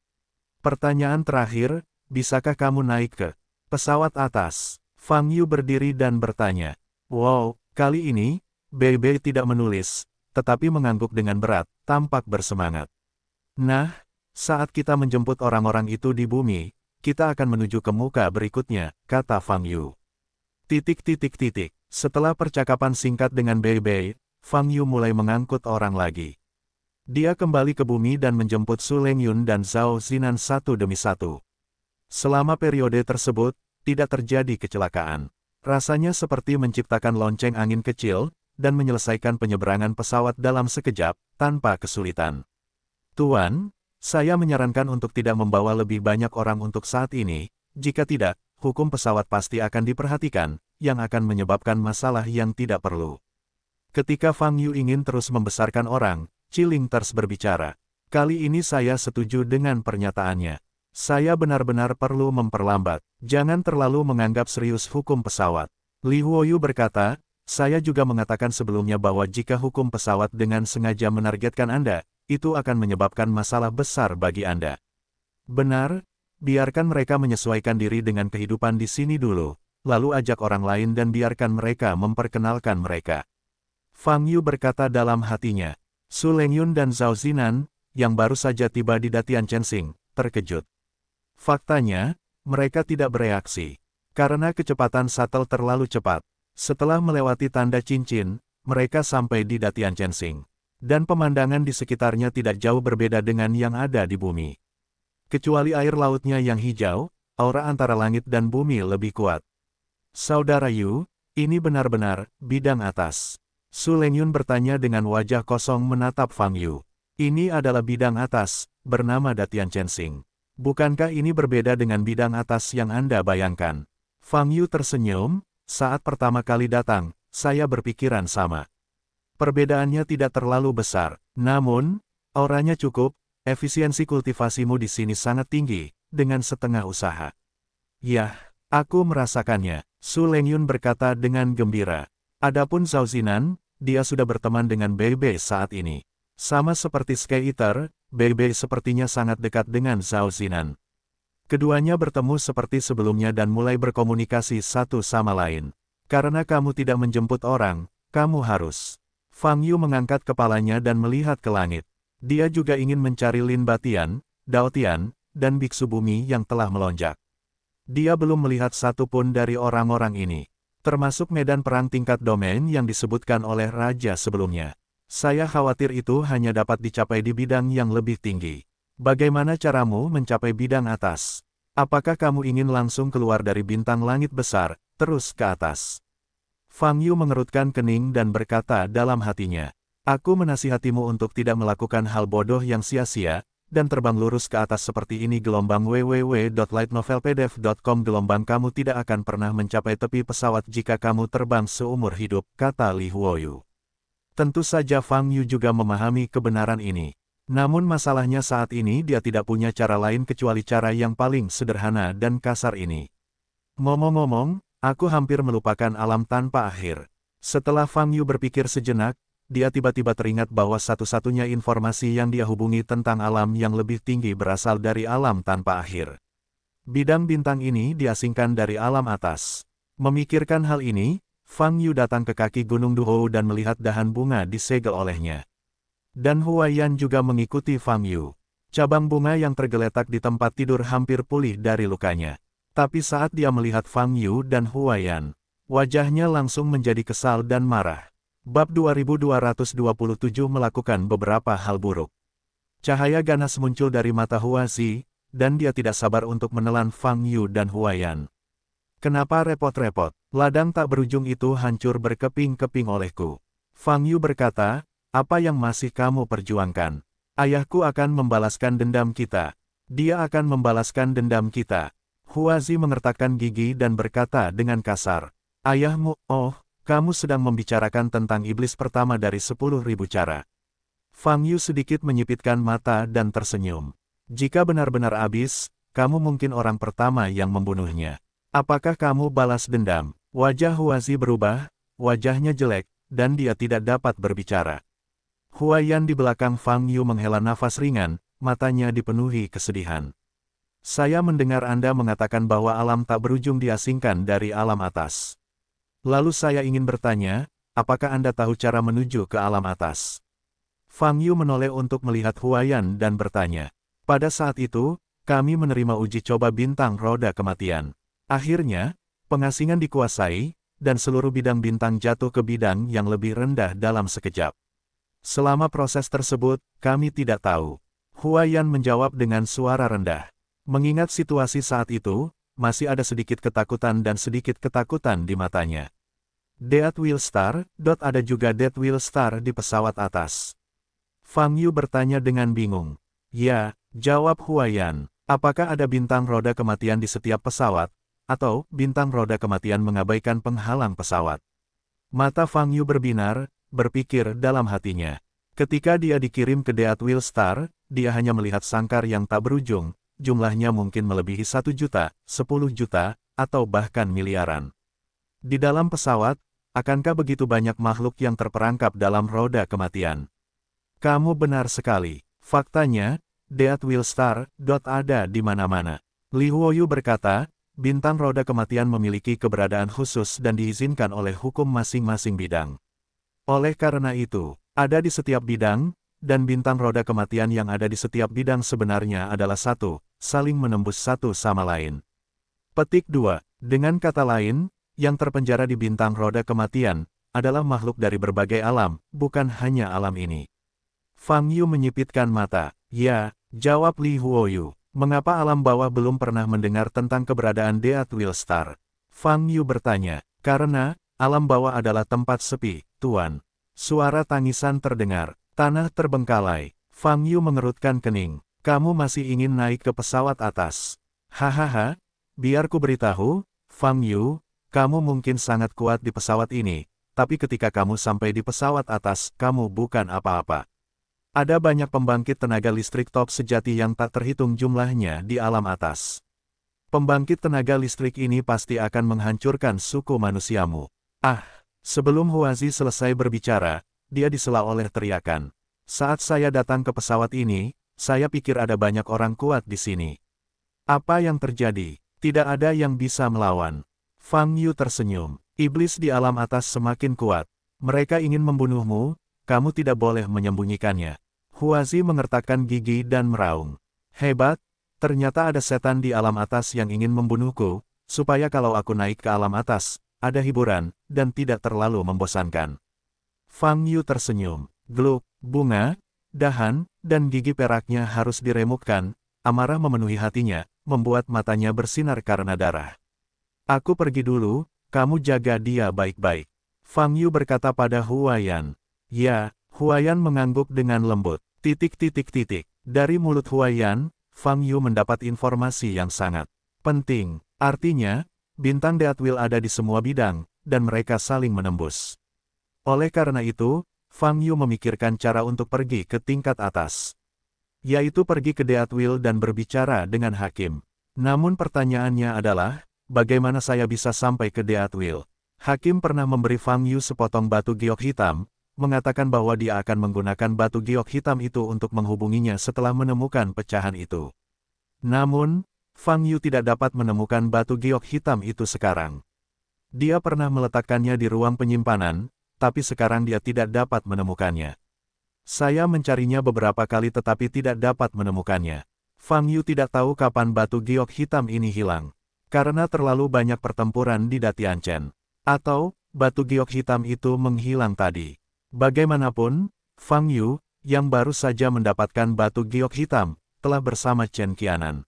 Pertanyaan terakhir, bisakah kamu naik ke pesawat atas? Fang Yu berdiri dan bertanya. Wow, kali ini, Bebe tidak menulis, tetapi mengangguk dengan berat, tampak bersemangat. Nah, saat kita menjemput orang-orang itu di bumi, kita akan menuju ke muka berikutnya, kata Fang Yu. Titik titik titik. Setelah percakapan singkat dengan Bebe, Fang Yu mulai mengangkut orang lagi. Dia kembali ke bumi dan menjemput Su Lengyun dan Zhao Zinan satu demi satu. Selama periode tersebut, tidak terjadi kecelakaan. Rasanya seperti menciptakan lonceng angin kecil, dan menyelesaikan penyeberangan pesawat dalam sekejap, tanpa kesulitan. Tuan, saya menyarankan untuk tidak membawa lebih banyak orang untuk saat ini, jika tidak, hukum pesawat pasti akan diperhatikan, yang akan menyebabkan masalah yang tidak perlu. Ketika Fang Yu ingin terus membesarkan orang, Chilingters berbicara. Kali ini saya setuju dengan pernyataannya. Saya benar-benar perlu memperlambat. Jangan terlalu menganggap serius hukum pesawat. Li Huoyu berkata, saya juga mengatakan sebelumnya bahwa jika hukum pesawat dengan sengaja menargetkan Anda, itu akan menyebabkan masalah besar bagi Anda. Benar, biarkan mereka menyesuaikan diri dengan kehidupan di sini dulu, lalu ajak orang lain dan biarkan mereka memperkenalkan mereka. Fang Yu berkata dalam hatinya, Su Lengyun dan Zhao Zinan, yang baru saja tiba di Datian Chensing, terkejut. Faktanya, mereka tidak bereaksi. Karena kecepatan shuttle terlalu cepat. Setelah melewati tanda cincin, mereka sampai di Datian Chensing. Dan pemandangan di sekitarnya tidak jauh berbeda dengan yang ada di bumi. Kecuali air lautnya yang hijau, aura antara langit dan bumi lebih kuat. Saudara Yu, ini benar-benar bidang atas. Su Lengyun bertanya dengan wajah kosong menatap Fang Yu. Ini adalah bidang atas, bernama Datian Chensing. Bukankah ini berbeda dengan bidang atas yang Anda bayangkan? Fang Yu tersenyum, saat pertama kali datang, saya berpikiran sama. Perbedaannya tidak terlalu besar, namun, auranya cukup, efisiensi kultivasimu di sini sangat tinggi, dengan setengah usaha. Yah, aku merasakannya, Su Lengyun berkata dengan gembira. Adapun Zhao Zinan, dia sudah berteman dengan Bebe saat ini. Sama seperti Sky Eater, Bebe sepertinya sangat dekat dengan Zhao Zinan. Keduanya bertemu seperti sebelumnya dan mulai berkomunikasi satu sama lain. Karena kamu tidak menjemput orang, kamu harus. Fang Yu mengangkat kepalanya dan melihat ke langit. Dia juga ingin mencari Lin Batian, Dao Tian, dan Biksu Bumi yang telah melonjak. Dia belum melihat satupun dari orang-orang ini termasuk medan perang tingkat domain yang disebutkan oleh raja sebelumnya. Saya khawatir itu hanya dapat dicapai di bidang yang lebih tinggi. Bagaimana caramu mencapai bidang atas? Apakah kamu ingin langsung keluar dari bintang langit besar, terus ke atas? Fang Yu mengerutkan kening dan berkata dalam hatinya, Aku menasihatimu untuk tidak melakukan hal bodoh yang sia-sia, dan terbang lurus ke atas seperti ini gelombang www.lightnovelpdf.com gelombang kamu tidak akan pernah mencapai tepi pesawat jika kamu terbang seumur hidup, kata Li Huoyu. Tentu saja Fang Yu juga memahami kebenaran ini. Namun masalahnya saat ini dia tidak punya cara lain kecuali cara yang paling sederhana dan kasar ini. Ngomong-ngomong, aku hampir melupakan alam tanpa akhir. Setelah Fang Yu berpikir sejenak, dia tiba-tiba teringat bahwa satu-satunya informasi yang dia hubungi tentang alam yang lebih tinggi berasal dari alam tanpa akhir. Bidang bintang ini diasingkan dari alam atas. Memikirkan hal ini, Fang Yu datang ke kaki Gunung Duhou dan melihat dahan bunga disegel olehnya. Dan Huayan juga mengikuti Fang Yu. Cabang bunga yang tergeletak di tempat tidur hampir pulih dari lukanya. Tapi saat dia melihat Fang Yu dan Huayan, wajahnya langsung menjadi kesal dan marah. Bab 2227 melakukan beberapa hal buruk. Cahaya ganas muncul dari mata Huazi, dan dia tidak sabar untuk menelan Fang Yu dan Huayan. Kenapa repot-repot? Ladang tak berujung itu hancur berkeping-keping olehku. Fang Yu berkata, apa yang masih kamu perjuangkan? Ayahku akan membalaskan dendam kita. Dia akan membalaskan dendam kita. Huazi mengertakkan gigi dan berkata dengan kasar, Ayahmu, oh, kamu sedang membicarakan tentang iblis pertama dari sepuluh ribu cara. Fang Yu sedikit menyipitkan mata dan tersenyum. Jika benar-benar habis, kamu mungkin orang pertama yang membunuhnya. Apakah kamu balas dendam? Wajah Huazi berubah, wajahnya jelek, dan dia tidak dapat berbicara. Huayan di belakang Fang Yu menghela nafas ringan, matanya dipenuhi kesedihan. Saya mendengar Anda mengatakan bahwa alam tak berujung diasingkan dari alam atas. Lalu saya ingin bertanya, apakah Anda tahu cara menuju ke alam atas? Fang Yu menoleh untuk melihat Huayan dan bertanya. Pada saat itu, kami menerima uji coba bintang roda kematian. Akhirnya, pengasingan dikuasai, dan seluruh bidang bintang jatuh ke bidang yang lebih rendah dalam sekejap. Selama proses tersebut, kami tidak tahu. Huayan menjawab dengan suara rendah. Mengingat situasi saat itu, masih ada sedikit ketakutan dan sedikit ketakutan di matanya. Dead Wheel Star, dot ada juga Dead Wheel Star di pesawat atas. Fang Yu bertanya dengan bingung. Ya, jawab Huayan. Apakah ada bintang roda kematian di setiap pesawat, atau bintang roda kematian mengabaikan penghalang pesawat? Mata Fang Yu berbinar, berpikir dalam hatinya. Ketika dia dikirim ke Dead Wheel Star, dia hanya melihat sangkar yang tak berujung, jumlahnya mungkin melebihi satu juta, sepuluh juta, atau bahkan miliaran. Di dalam pesawat, akankah begitu banyak makhluk yang terperangkap dalam roda kematian? Kamu benar sekali. Faktanya, Deat Will Star, dot ada di mana-mana. Li Huoyu berkata, bintang roda kematian memiliki keberadaan khusus dan diizinkan oleh hukum masing-masing bidang. Oleh karena itu, ada di setiap bidang, dan bintang roda kematian yang ada di setiap bidang sebenarnya adalah satu, saling menembus satu sama lain. Petik 2. Dengan kata lain, yang terpenjara di bintang roda kematian, adalah makhluk dari berbagai alam, bukan hanya alam ini. Fang Yu menyipitkan mata. Ya, jawab Li Huoyu. Mengapa alam bawah belum pernah mendengar tentang keberadaan Deat Will Star? Fang Yu bertanya, karena, alam bawah adalah tempat sepi, Tuan. Suara tangisan terdengar, tanah terbengkalai. Fang Yu mengerutkan kening. Kamu masih ingin naik ke pesawat atas. Hahaha, biar ku beritahu, Fang Yu, kamu mungkin sangat kuat di pesawat ini, tapi ketika kamu sampai di pesawat atas, kamu bukan apa-apa. Ada banyak pembangkit tenaga listrik top sejati yang tak terhitung jumlahnya di alam atas. Pembangkit tenaga listrik ini pasti akan menghancurkan suku manusiamu. Ah, sebelum Huazi selesai berbicara, dia disela oleh teriakan. Saat saya datang ke pesawat ini, saya pikir ada banyak orang kuat di sini. Apa yang terjadi? Tidak ada yang bisa melawan. Fang Yu tersenyum. Iblis di alam atas semakin kuat. Mereka ingin membunuhmu, kamu tidak boleh menyembunyikannya. Huazi mengertakkan gigi dan meraung. Hebat, ternyata ada setan di alam atas yang ingin membunuhku, supaya kalau aku naik ke alam atas, ada hiburan, dan tidak terlalu membosankan. Fang Yu tersenyum. Gluk, bunga, dahan, dan gigi peraknya harus diremukkan, amarah memenuhi hatinya, membuat matanya bersinar karena darah. Aku pergi dulu, kamu jaga dia baik-baik. Fang Yu berkata pada Huayan. Ya, Huayan mengangguk dengan lembut. Titik-titik-titik. Dari mulut Huayan, Fang Yu mendapat informasi yang sangat penting. Artinya, bintang Deatwil ada di semua bidang, dan mereka saling menembus. Oleh karena itu, Fang Yu memikirkan cara untuk pergi ke tingkat atas. Yaitu pergi ke Deatwil dan berbicara dengan hakim. Namun pertanyaannya adalah, bagaimana saya bisa sampai ke Deatwil? Hakim pernah memberi Fang Yu sepotong batu giok hitam, mengatakan bahwa dia akan menggunakan batu giok hitam itu untuk menghubunginya setelah menemukan pecahan itu. Namun, Fang Yu tidak dapat menemukan batu giok hitam itu sekarang. Dia pernah meletakkannya di ruang penyimpanan, tapi sekarang dia tidak dapat menemukannya. Saya mencarinya beberapa kali tetapi tidak dapat menemukannya. Fang Yu tidak tahu kapan batu giok hitam ini hilang. Karena terlalu banyak pertempuran di Datianchen. Atau, batu giok hitam itu menghilang tadi. Bagaimanapun, Fang Yu, yang baru saja mendapatkan batu giok hitam, telah bersama Chen Qianan.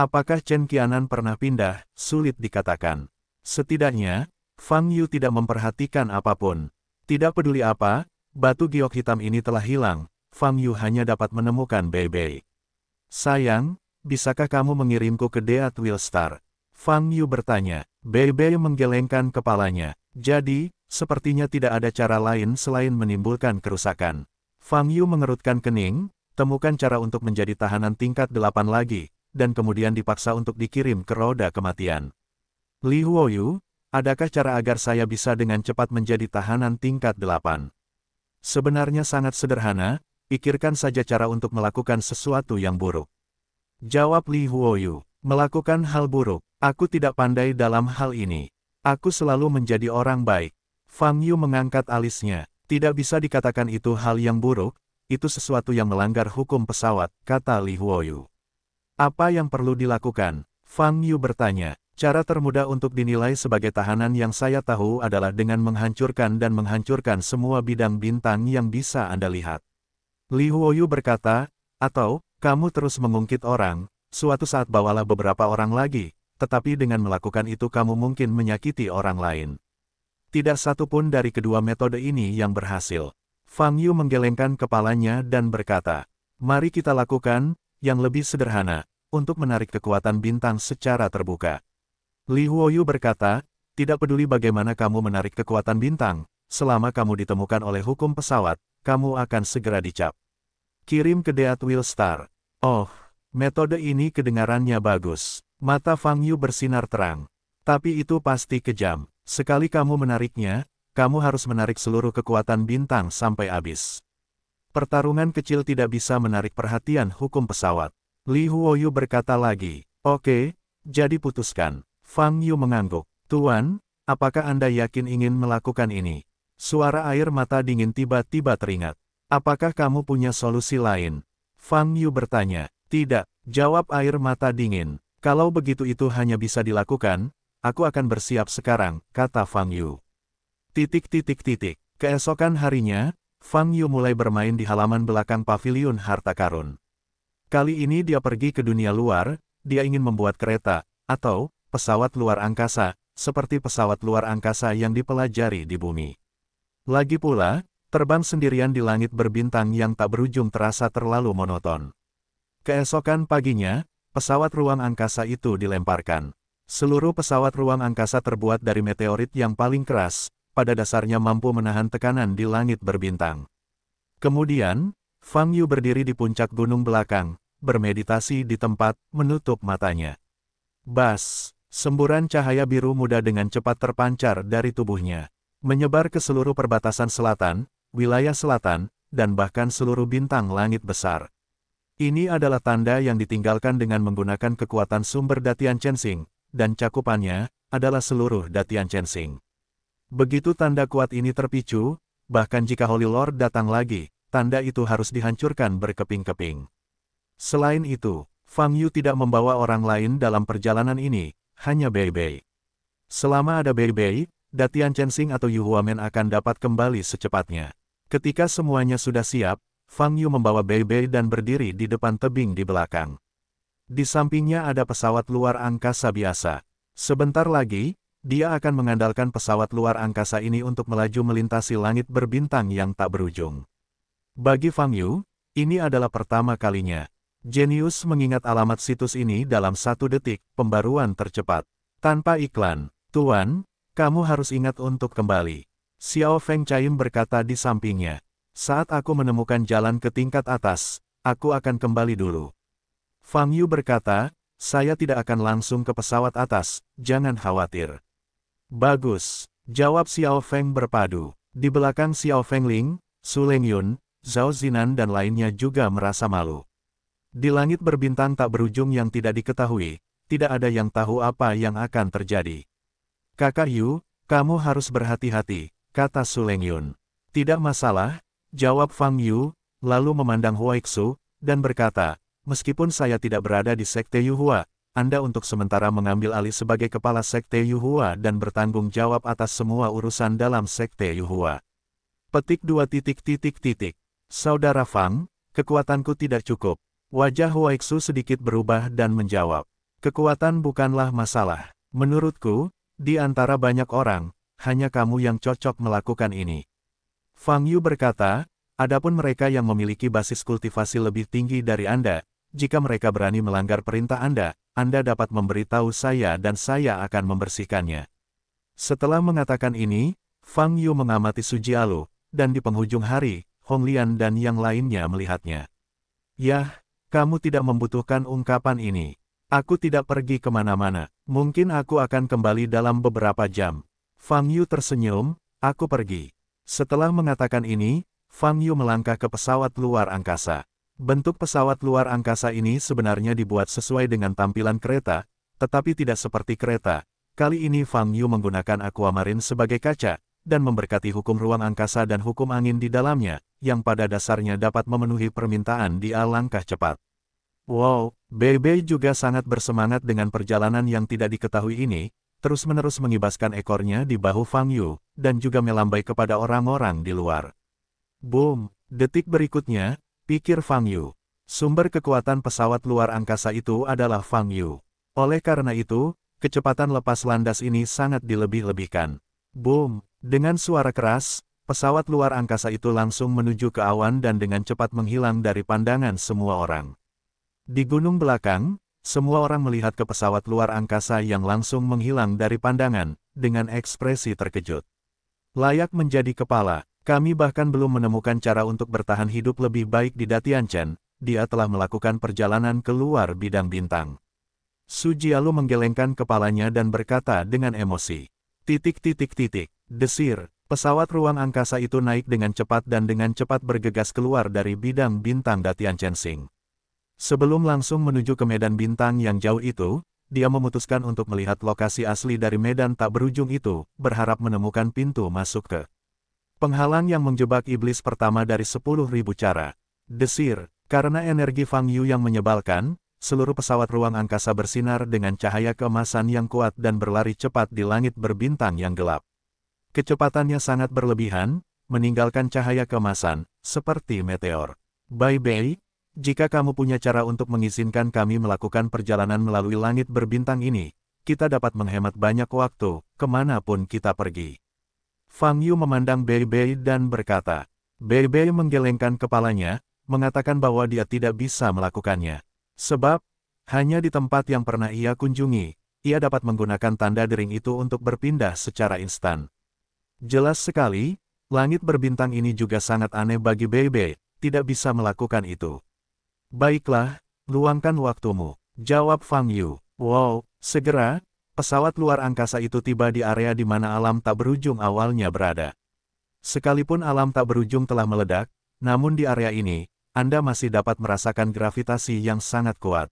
Apakah Chen Qianan pernah pindah, sulit dikatakan. Setidaknya, Fang Yu tidak memperhatikan apa pun. Tidak peduli apa, batu giok hitam ini telah hilang, Fang Yu hanya dapat menemukan Bei Bei. Sayang, bisakah kamu mengirimku ke Deat Star? Fang Yu bertanya. Bei Bei menggelengkan kepalanya. Jadi, sepertinya tidak ada cara lain selain menimbulkan kerusakan. Fang Yu mengerutkan kening, temukan cara untuk menjadi tahanan tingkat delapan lagi, dan kemudian dipaksa untuk dikirim ke roda kematian. Li Huoyu, adakah cara agar saya bisa dengan cepat menjadi tahanan tingkat delapan? Sebenarnya sangat sederhana, pikirkan saja cara untuk melakukan sesuatu yang buruk. Jawab Li Huoyu, melakukan hal buruk, aku tidak pandai dalam hal ini. Aku selalu menjadi orang baik. Fang Yu mengangkat alisnya, tidak bisa dikatakan itu hal yang buruk, itu sesuatu yang melanggar hukum pesawat, kata Li Huoyu. Apa yang perlu dilakukan? Fang Yu bertanya. Cara termudah untuk dinilai sebagai tahanan yang saya tahu adalah dengan menghancurkan dan menghancurkan semua bidang bintang yang bisa Anda lihat. Li Huoyu berkata, atau, kamu terus mengungkit orang, suatu saat bawalah beberapa orang lagi, tetapi dengan melakukan itu kamu mungkin menyakiti orang lain. Tidak satu pun dari kedua metode ini yang berhasil. Fang Yu menggelengkan kepalanya dan berkata, mari kita lakukan, yang lebih sederhana, untuk menarik kekuatan bintang secara terbuka. Li Huoyu berkata, tidak peduli bagaimana kamu menarik kekuatan bintang, selama kamu ditemukan oleh hukum pesawat, kamu akan segera dicap. Kirim ke Deat Will Star. Oh, metode ini kedengarannya bagus. Mata Fang Yu bersinar terang. Tapi itu pasti kejam. Sekali kamu menariknya, kamu harus menarik seluruh kekuatan bintang sampai habis. Pertarungan kecil tidak bisa menarik perhatian hukum pesawat. Li Huoyu berkata lagi, Oke, jadi putuskan. Fang Yu mengangguk. Tuan, apakah Anda yakin ingin melakukan ini? Suara air mata dingin tiba-tiba teringat. Apakah kamu punya solusi lain? Fang Yu bertanya. Tidak, jawab air mata dingin. Kalau begitu itu hanya bisa dilakukan, aku akan bersiap sekarang, kata Fang Yu. Titik titik titik. Keesokan harinya, Fang Yu mulai bermain di halaman belakang pavilion harta karun. Kali ini dia pergi ke dunia luar, dia ingin membuat kereta, atau, pesawat luar angkasa, seperti pesawat luar angkasa yang dipelajari di bumi. Lagi pula, terbang sendirian di langit berbintang yang tak berujung terasa terlalu monoton. Keesokan paginya, pesawat ruang angkasa itu dilemparkan. Seluruh pesawat ruang angkasa terbuat dari meteorit yang paling keras, pada dasarnya mampu menahan tekanan di langit berbintang. Kemudian, Fang Yu berdiri di puncak gunung belakang, bermeditasi di tempat, menutup matanya. Bas, Semburan cahaya biru muda dengan cepat terpancar dari tubuhnya, menyebar ke seluruh perbatasan selatan, wilayah selatan, dan bahkan seluruh bintang langit besar. Ini adalah tanda yang ditinggalkan dengan menggunakan kekuatan sumber Datian Chensing, dan cakupannya adalah seluruh Datian Chensing. Begitu tanda kuat ini terpicu, bahkan jika Holy Lord datang lagi, tanda itu harus dihancurkan berkeping-keping. Selain itu, Fang Yu tidak membawa orang lain dalam perjalanan ini, hanya Bei Bei. Selama ada Bei Bei, Datian Chensing atau Yu Huamen akan dapat kembali secepatnya. Ketika semuanya sudah siap, Fang Yu membawa Bei Bei dan berdiri di depan tebing di belakang. Di sampingnya ada pesawat luar angkasa biasa. Sebentar lagi, dia akan mengandalkan pesawat luar angkasa ini untuk melaju melintasi langit berbintang yang tak berujung. Bagi Fang Yu, ini adalah pertama kalinya Genius mengingat alamat situs ini dalam satu detik, pembaruan tercepat. Tanpa iklan, Tuan, kamu harus ingat untuk kembali. Xiao Feng Chaim berkata di sampingnya. Saat aku menemukan jalan ke tingkat atas, aku akan kembali dulu. Fang Yu berkata, saya tidak akan langsung ke pesawat atas, jangan khawatir. Bagus, jawab Xiao Feng berpadu. Di belakang Xiao Feng Ling, Su Leng Yun, Zhao Zinan dan lainnya juga merasa malu. Di langit berbintang tak berujung yang tidak diketahui, tidak ada yang tahu apa yang akan terjadi. Kakak Yu, kamu harus berhati-hati, kata Su Yun. Tidak masalah, jawab Fang Yu, lalu memandang Huaixu, dan berkata, meskipun saya tidak berada di Sekte Yuhua, Anda untuk sementara mengambil alih sebagai kepala Sekte Yuhua dan bertanggung jawab atas semua urusan dalam Sekte Yuhua. Petik dua titik titik titik. Saudara Fang, kekuatanku tidak cukup, Wajah Huaixu sedikit berubah dan menjawab. Kekuatan bukanlah masalah. Menurutku, di antara banyak orang, hanya kamu yang cocok melakukan ini. Fang Yu berkata, adapun mereka yang memiliki basis kultivasi lebih tinggi dari Anda, jika mereka berani melanggar perintah Anda, Anda dapat memberitahu saya dan saya akan membersihkannya. Setelah mengatakan ini, Fang Yu mengamati Sujialu, dan di penghujung hari, Hong Lian dan yang lainnya melihatnya. Yah, kamu tidak membutuhkan ungkapan ini. Aku tidak pergi ke mana-mana, mungkin aku akan kembali dalam beberapa jam. Fang Yu tersenyum, aku pergi. Setelah mengatakan ini, Fang Yu melangkah ke pesawat luar angkasa. Bentuk pesawat luar angkasa ini sebenarnya dibuat sesuai dengan tampilan kereta, tetapi tidak seperti kereta, Kali ini Fang Yu menggunakan aquamarine sebagai kaca, dan memberkati hukum ruang angkasa dan hukum angin di dalamnya, yang pada dasarnya dapat memenuhi permintaan di alangkah cepat. Wow, Bebe juga sangat bersemangat dengan perjalanan yang tidak diketahui ini, terus-menerus mengibaskan ekornya di bahu Fang Yu, dan juga melambai kepada orang-orang di luar. Boom! Detik berikutnya, pikir Fang Yu. Sumber kekuatan pesawat luar angkasa itu adalah Fang Yu. Oleh karena itu, kecepatan lepas landas ini sangat dilebih-lebihkan. Boom! Dengan suara keras, pesawat luar angkasa itu langsung menuju ke awan dan dengan cepat menghilang dari pandangan semua orang. Di gunung belakang, semua orang melihat ke pesawat luar angkasa yang langsung menghilang dari pandangan, dengan ekspresi terkejut. Layak menjadi kepala, kami bahkan belum menemukan cara untuk bertahan hidup lebih baik di Datianchen, dia telah melakukan perjalanan keluar bidang bintang. Sujialu menggelengkan kepalanya dan berkata dengan emosi. Titik-titik-titik, desir, pesawat ruang angkasa itu naik dengan cepat dan dengan cepat bergegas keluar dari bidang bintang Datian Chensing. Sebelum langsung menuju ke medan bintang yang jauh itu, dia memutuskan untuk melihat lokasi asli dari medan tak berujung itu, berharap menemukan pintu masuk ke penghalang yang menjebak iblis pertama dari 10.000 cara. Desir, karena energi Fang Yu yang menyebalkan, seluruh pesawat ruang angkasa bersinar dengan cahaya keemasan yang kuat dan berlari cepat di langit berbintang yang gelap. Kecepatannya sangat berlebihan, meninggalkan cahaya keemasan, seperti meteor. Bye-bye, jika kamu punya cara untuk mengizinkan kami melakukan perjalanan melalui langit berbintang ini, kita dapat menghemat banyak waktu, ke mana pun kita pergi. Fang Yu memandang Bei Bei dan berkata, Bei Bei menggelengkan kepalanya, mengatakan bahwa dia tidak bisa melakukannya. Sebab, hanya di tempat yang pernah ia kunjungi, ia dapat menggunakan tanda dering itu untuk berpindah secara instan. Jelas sekali, langit berbintang ini juga sangat aneh bagi Bebe, tidak bisa melakukan itu. Baiklah, luangkan waktumu, jawab Fang Yu. Wow, segera, pesawat luar angkasa itu tiba di area di mana alam tak berujung awalnya berada. Sekalipun alam tak berujung telah meledak, namun di area ini, anda masih dapat merasakan gravitasi yang sangat kuat.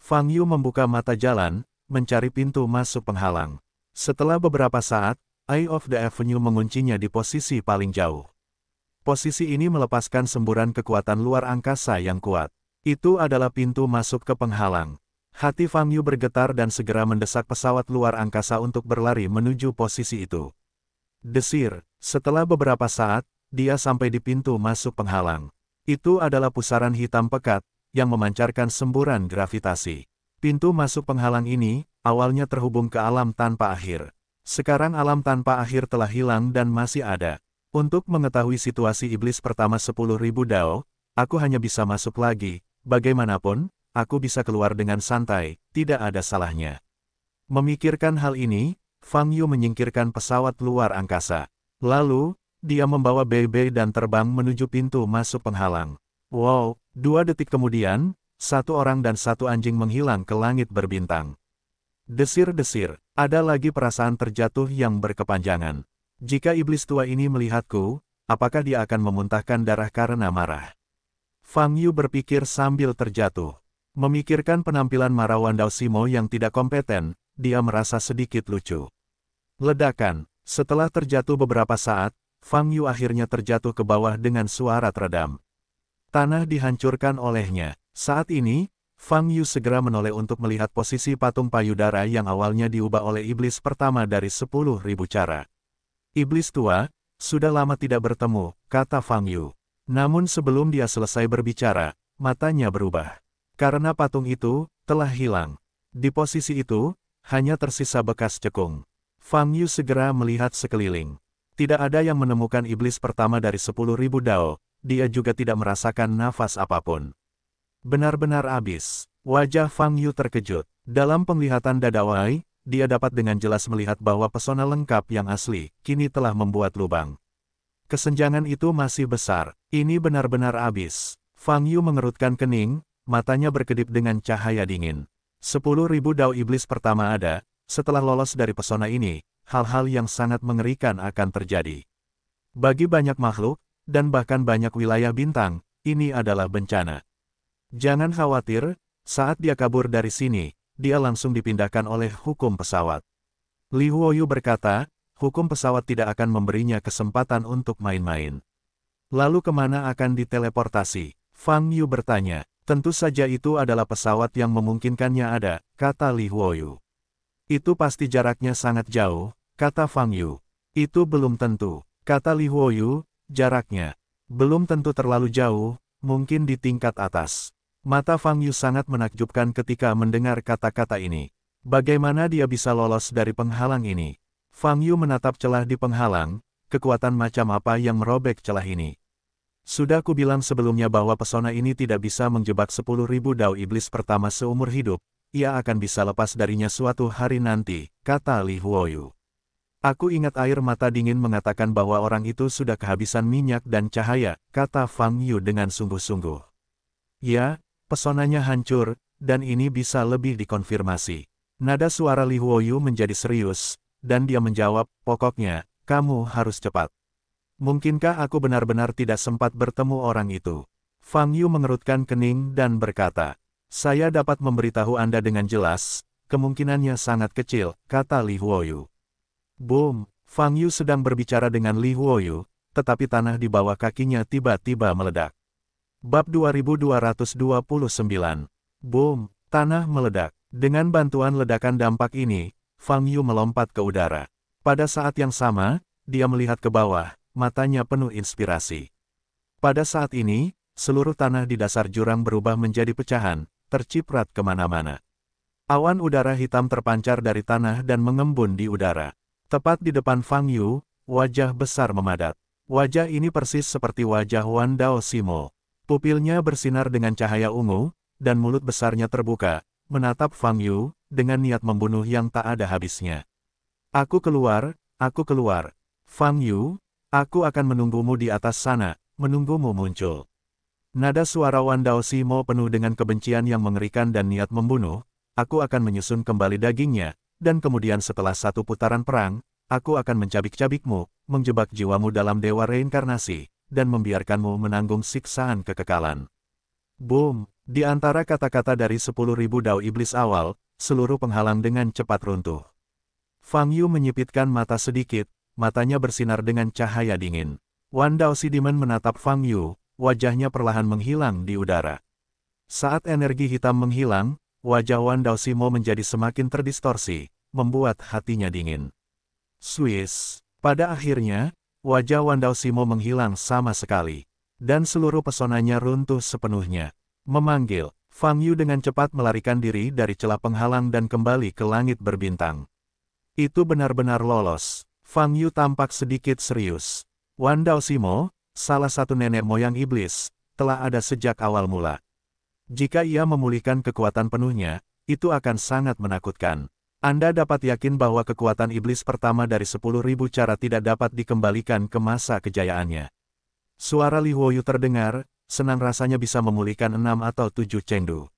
Fang Yu membuka mata jalan, mencari pintu masuk penghalang. Setelah beberapa saat, Eye of the Avenue menguncinya di posisi paling jauh. Posisi ini melepaskan semburan kekuatan luar angkasa yang kuat. Itu adalah pintu masuk ke penghalang. Hati Fang Yu bergetar dan segera mendesak pesawat luar angkasa untuk berlari menuju posisi itu. Desir, setelah beberapa saat, dia sampai di pintu masuk penghalang. Itu adalah pusaran hitam pekat, yang memancarkan semburan gravitasi. Pintu masuk penghalang ini, awalnya terhubung ke alam tanpa akhir. Sekarang alam tanpa akhir telah hilang dan masih ada. Untuk mengetahui situasi iblis pertama 10.000 dao, aku hanya bisa masuk lagi, bagaimanapun, aku bisa keluar dengan santai, tidak ada salahnya. Memikirkan hal ini, Fang Yu menyingkirkan pesawat luar angkasa. Lalu, dia membawa Bebe dan terbang menuju pintu masuk penghalang. Wow, dua detik kemudian, satu orang dan satu anjing menghilang ke langit berbintang. Desir-desir, ada lagi perasaan terjatuh yang berkepanjangan. Jika iblis tua ini melihatku, apakah dia akan memuntahkan darah karena marah? Fang Yu berpikir sambil terjatuh. Memikirkan penampilan Marawan Dao Simo yang tidak kompeten, dia merasa sedikit lucu. Ledakan, setelah terjatuh beberapa saat, Fang Yu akhirnya terjatuh ke bawah dengan suara teredam. Tanah dihancurkan olehnya. Saat ini, Fang Yu segera menoleh untuk melihat posisi patung payudara yang awalnya diubah oleh iblis pertama dari sepuluh ribu cara. Iblis tua, sudah lama tidak bertemu, kata Fang Yu. Namun sebelum dia selesai berbicara, matanya berubah. Karena patung itu, telah hilang. Di posisi itu, hanya tersisa bekas cekung. Fang Yu segera melihat sekeliling. Tidak ada yang menemukan iblis pertama dari 10.000 dao, dia juga tidak merasakan nafas apa pun. Benar-benar abis. Wajah Fang Yu terkejut. Dalam penglihatan dada Wei, dia dapat dengan jelas melihat bahwa pesona lengkap yang asli, kini telah membuat lubang. Kesenjangan itu masih besar. Ini benar-benar abis. Fang Yu mengerutkan kening, matanya berkedip dengan cahaya dingin. Sepuluh ribu dao iblis pertama ada, setelah lolos dari pesona ini, hal-hal yang sangat mengerikan akan terjadi. Bagi banyak makhluk, dan bahkan banyak wilayah bintang, ini adalah bencana. Jangan khawatir, saat dia kabur dari sini, dia langsung dipindahkan oleh hukum pesawat. Li Huoyu berkata, hukum pesawat tidak akan memberinya kesempatan untuk main-main. Lalu ke mana akan diteleportasi? Fang Yu bertanya. Tentu saja itu adalah pesawat yang memungkinkannya ada, kata Li Huoyu. Itu pasti jaraknya sangat jauh, kata Fang Yu. Itu belum tentu, kata Li Huoyu, jaraknya. Belum tentu terlalu jauh, mungkin di tingkat atas. Mata Fang Yu sangat menakjubkan ketika mendengar kata-kata ini. Bagaimana dia bisa lolos dari penghalang ini? Fang Yu menatap celah di penghalang, kekuatan macam apa yang merobek celah ini. Sudah ku bilang sebelumnya bahwa pesona ini tidak bisa menjebak sepuluh ribu dao iblis pertama seumur hidup, ia akan bisa lepas darinya suatu hari nanti, kata Li Huoyu. Aku ingat air mata dingin mengatakan bahwa orang itu sudah kehabisan minyak dan cahaya, kata Fang Yu dengan sungguh-sungguh. Ya, Pesonanya hancur, dan ini bisa lebih dikonfirmasi. Nada suara Li Huoyu menjadi serius, dan dia menjawab, pokoknya, kamu harus cepat. Mungkinkah aku benar-benar tidak sempat bertemu orang itu? Fang Yu mengerutkan kening dan berkata, saya dapat memberitahu Anda dengan jelas, kemungkinannya sangat kecil, kata Li Huoyu. Boom, Fang Yu sedang berbicara dengan Li Huoyu, tetapi tanah di bawah kakinya tiba-tiba meledak. Bab 2229. Boom, tanah meledak. Dengan bantuan ledakan dampak ini, Fang Yu melompat ke udara. Pada saat yang sama, dia melihat ke bawah, matanya penuh inspirasi. Pada saat ini, seluruh tanah di dasar jurang berubah menjadi pecahan, terciprat ke mana-mana. Awan udara hitam terpancar dari tanah dan mengembun di udara. Tepat di depan Fang Yu, wajah besar memadat. Wajah ini persis seperti wajah Wan Dao Simo. Pupilnya bersinar dengan cahaya ungu, dan mulut besarnya terbuka, menatap Fang Yu, dengan niat membunuh yang tak ada habisnya. Aku keluar, aku keluar. Fang Yu, aku akan menunggumu di atas sana, menunggumu muncul. Nada suara Wan Dao Simo penuh dengan kebencian yang mengerikan dan niat membunuh, aku akan menyusun kembali dagingnya, dan kemudian setelah satu putaran perang, aku akan mencabik-cabikmu, menjebak jiwamu dalam dewa reinkarnasi, dan membiarkanmu menanggung siksaan kekekalan. Boom! Di antara kata-kata dari sepuluh ribu dao iblis awal, seluruh penghalang dengan cepat runtuh. Fang Yu menyipitkan mata sedikit, matanya bersinar dengan cahaya dingin. Wan Dao menatap Fang Yu, wajahnya perlahan menghilang di udara. Saat energi hitam menghilang, wajah Wan Dao Simo menjadi semakin terdistorsi, membuat hatinya dingin. Swiss. Pada akhirnya, Wajah Wandao Simo menghilang sama sekali, dan seluruh pesonanya runtuh sepenuhnya. Memanggil, Fang Yu dengan cepat melarikan diri dari celah penghalang dan kembali ke langit berbintang. Itu benar-benar lolos. Fang Yu tampak sedikit serius. Wandao Simo, salah satu nenek moyang iblis, telah ada sejak awal mula. Jika ia memulihkan kekuatan penuhnya, itu akan sangat menakutkan. Anda dapat yakin bahwa kekuatan iblis pertama dari 10.000 cara tidak dapat dikembalikan ke masa kejayaannya. Suara Li Huoyu terdengar, senang rasanya bisa memulihkan enam atau tujuh cendu.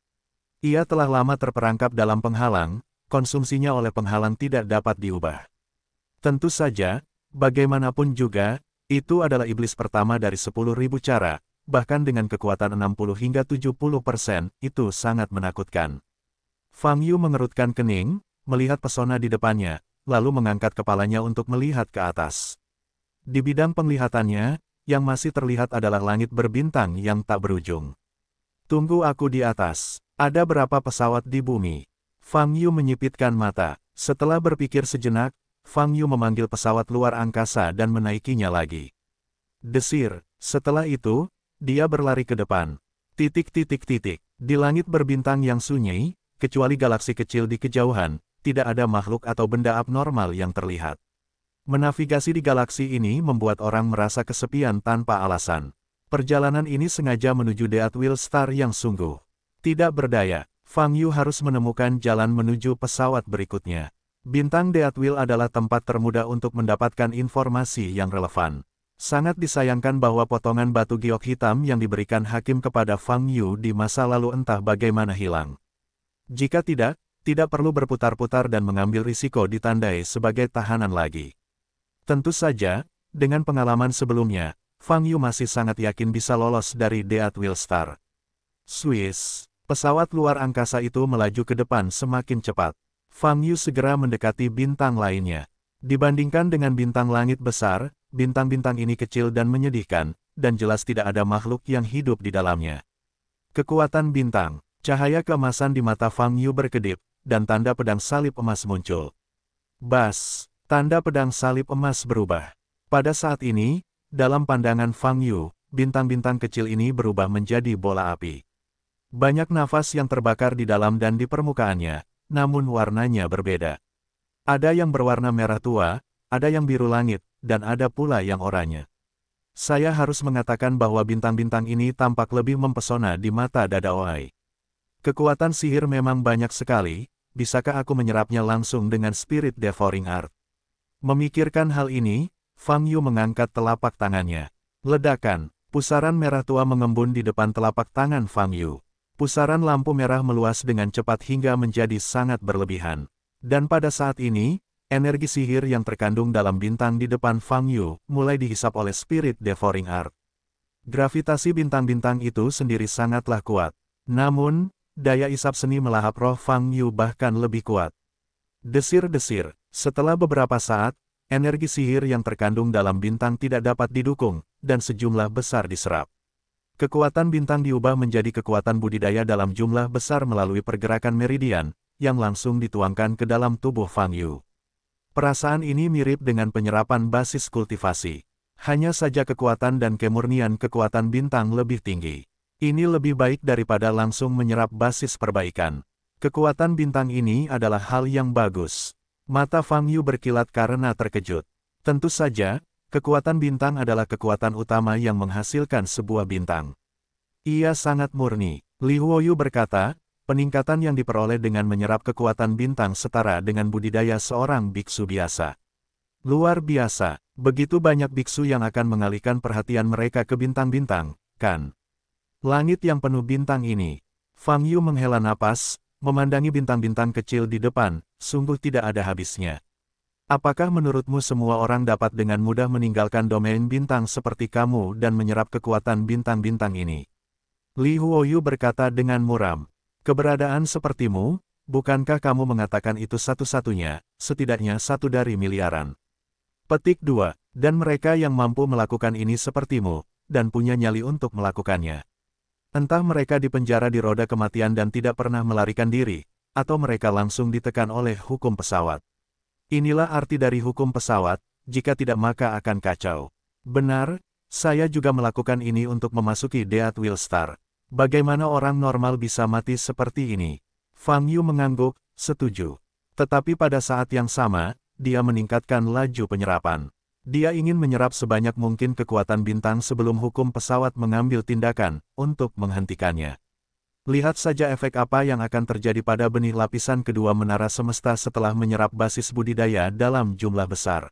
Ia telah lama terperangkap dalam penghalang, konsumsinya oleh penghalang tidak dapat diubah. Tentu saja, bagaimanapun juga, itu adalah iblis pertama dari 10.000 cara, bahkan dengan kekuatan 60 hingga 70 persen, itu sangat menakutkan. Fang Yu mengerutkan kening, melihat pesona di depannya, lalu mengangkat kepalanya untuk melihat ke atas. Di bidang penglihatannya, yang masih terlihat adalah langit berbintang yang tak berujung. Tunggu aku di atas, ada berapa pesawat di bumi? Fang Yu menyipitkan mata. Setelah berpikir sejenak, Fang Yu memanggil pesawat luar angkasa dan menaikinya lagi. Desir, setelah itu, dia berlari ke depan. Titik-titik-titik, di langit berbintang yang sunyi, kecuali galaksi kecil di kejauhan, tidak ada makhluk atau benda abnormal yang terlihat. Menavigasi di galaksi ini membuat orang merasa kesepian tanpa alasan. Perjalanan ini sengaja menuju Death Star yang sungguh Tidak berdaya, Fang Yu harus menemukan jalan menuju pesawat berikutnya. Bintang Deatwheel adalah tempat termudah untuk mendapatkan informasi yang relevan. Sangat disayangkan bahwa potongan batu giok hitam yang diberikan hakim kepada Fang Yu di masa lalu entah bagaimana hilang. Jika tidak, tidak perlu berputar-putar dan mengambil risiko ditandai sebagai tahanan lagi. Tentu saja, dengan pengalaman sebelumnya, Fang Yu masih sangat yakin bisa lolos dari Deatwheel Star. Swiss, pesawat luar angkasa itu melaju ke depan semakin cepat. Fang Yu segera mendekati bintang lainnya. Dibandingkan dengan bintang langit besar, bintang-bintang ini kecil dan menyedihkan, dan jelas tidak ada makhluk yang hidup di dalamnya. Kekuatan bintang, cahaya keemasan di mata Fang Yu berkedip, dan tanda pedang salib emas muncul. Bas, tanda pedang salib emas berubah. Pada saat ini, dalam pandangan Fang Yu, bintang-bintang kecil ini berubah menjadi bola api. Banyak nafas yang terbakar di dalam dan di permukaannya, namun warnanya berbeda. Ada yang berwarna merah tua, ada yang biru langit, dan ada pula yang oranye. Saya harus mengatakan bahwa bintang-bintang ini tampak lebih mempesona di mata Dada Oai. Kekuatan sihir memang banyak sekali, bisakah aku menyerapnya langsung dengan spirit devouring art? Memikirkan hal ini, Fang Yu mengangkat telapak tangannya. Ledakan, pusaran merah tua mengembun di depan telapak tangan Fang Yu. Pusaran lampu merah meluas dengan cepat hingga menjadi sangat berlebihan. Dan pada saat ini, energi sihir yang terkandung dalam bintang di depan Fang Yu mulai dihisap oleh spirit devouring art. Gravitasi bintang-bintang itu sendiri sangatlah kuat. Namun, daya isap seni melahap roh Fang Yu bahkan lebih kuat. Desir-desir, setelah beberapa saat, energi sihir yang terkandung dalam bintang tidak dapat didukung, dan sejumlah besar diserap. Kekuatan bintang diubah menjadi kekuatan budidaya dalam jumlah besar melalui pergerakan meridian, yang langsung dituangkan ke dalam tubuh Fang Yu. Perasaan ini mirip dengan penyerapan basis kultivasi. Hanya saja kekuatan dan kemurnian kekuatan bintang lebih tinggi. Ini lebih baik daripada langsung menyerap basis perbaikan. Kekuatan bintang ini adalah hal yang bagus. Mata Fang Yu berkilat karena terkejut. Tentu saja, kekuatan bintang adalah kekuatan utama yang menghasilkan sebuah bintang. Ia sangat murni. Li Huoyu berkata, peningkatan yang diperoleh dengan menyerap kekuatan bintang setara dengan budidaya seorang biksu biasa. Luar biasa, begitu banyak biksu yang akan mengalihkan perhatian mereka ke bintang-bintang, kan? Langit yang penuh bintang ini. Fang Yu menghela napas, memandangi bintang-bintang kecil di depan, sungguh tidak ada habisnya. Apakah menurutmu semua orang dapat dengan mudah meninggalkan domain bintang seperti kamu dan menyerap kekuatan bintang-bintang ini? Li Huoyu berkata dengan muram, keberadaan sepertimu, bukankah kamu mengatakan itu satu-satunya, setidaknya satu dari miliaran? Petik 2. Dan mereka yang mampu melakukan ini sepertimu, dan punya nyali untuk melakukannya. Entah mereka dipenjara di roda kematian dan tidak pernah melarikan diri, atau mereka langsung ditekan oleh hukum pesawat. Inilah arti dari hukum pesawat, jika tidak maka akan kacau. Benar, saya juga melakukan ini untuk memasuki Deat Wheel Star. Bagaimana orang normal bisa mati seperti ini? Fang Yu mengangguk, setuju. Tetapi pada saat yang sama, dia meningkatkan laju penyerapan. Dia ingin menyerap sebanyak mungkin kekuatan bintang sebelum hukum pesawat mengambil tindakan untuk menghentikannya. Lihat saja efek apa yang akan terjadi pada benih lapisan kedua menara semesta setelah menyerap basis budidaya dalam jumlah besar.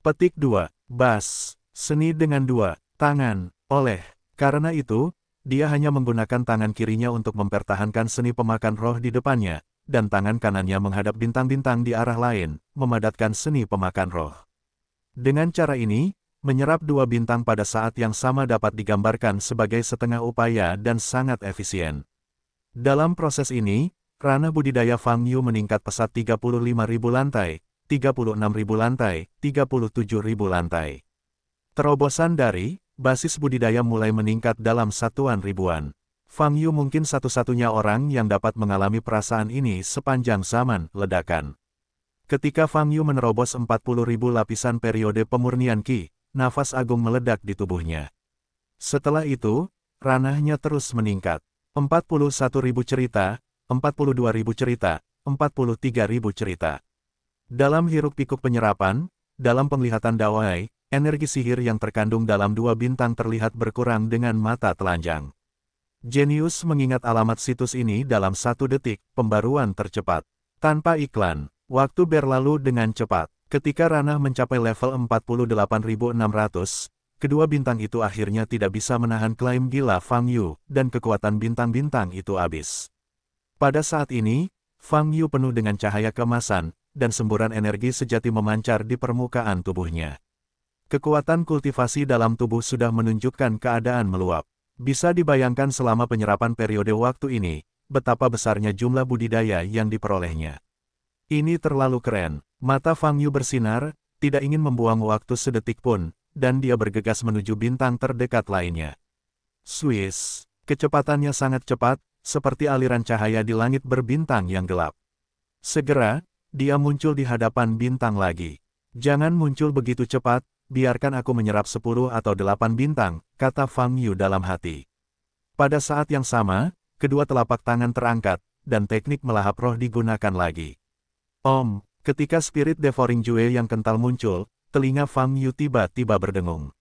Petik 2. Bas. Seni dengan dua tangan. Oleh karena itu, dia hanya menggunakan tangan kirinya untuk mempertahankan seni pemakan roh di depannya, dan tangan kanannya menghadap bintang-bintang di arah lain, memadatkan seni pemakan roh. Dengan cara ini, menyerap dua bintang pada saat yang sama dapat digambarkan sebagai setengah upaya dan sangat efisien. Dalam proses ini, ranah budidaya Fang Yu meningkat pesat 35.000 lantai, 36.000 lantai, 37.000 lantai. Terobosan dari, basis budidaya mulai meningkat dalam satuan ribuan. Fang Yu mungkin satu-satunya orang yang dapat mengalami perasaan ini sepanjang zaman ledakan. Ketika Fang Yu menerobos 40.000 lapisan periode pemurnian Qi, nafas agung meledak di tubuhnya. Setelah itu, ranahnya terus meningkat. 41.000 cerita, 42.000 cerita, 43.000 cerita. Dalam hiruk-pikuk penyerapan, dalam penglihatan Dawai, energi sihir yang terkandung dalam dua bintang terlihat berkurang dengan mata telanjang. Genius mengingat alamat situs ini dalam satu detik, pembaruan tercepat. Tanpa iklan, waktu berlalu dengan cepat. Ketika ranah mencapai level 48.600, kedua bintang itu akhirnya tidak bisa menahan klaim gila Fang Yu, dan kekuatan bintang-bintang itu habis. Pada saat ini, Fang Yu penuh dengan cahaya kemasan, dan semburan energi sejati memancar di permukaan tubuhnya. Kekuatan kultivasi dalam tubuh sudah menunjukkan keadaan meluap. Bisa dibayangkan selama penyerapan periode waktu ini, betapa besarnya jumlah budidaya yang diperolehnya. Ini terlalu keren. Mata Fang Yu bersinar, tidak ingin membuang waktu sedetik pun, dan dia bergegas menuju bintang terdekat lainnya. Swiss, kecepatannya sangat cepat, seperti aliran cahaya di langit berbintang yang gelap. Segera, dia muncul di hadapan bintang lagi. Jangan muncul begitu cepat, biarkan aku menyerap sepuluh atau delapan bintang, kata Fang Yu dalam hati. Pada saat yang sama, kedua telapak tangan terangkat, dan teknik melahap roh digunakan lagi. Om, ketika spirit devouring jue yang kental muncul, telinga Fang Yu tiba-tiba berdengung.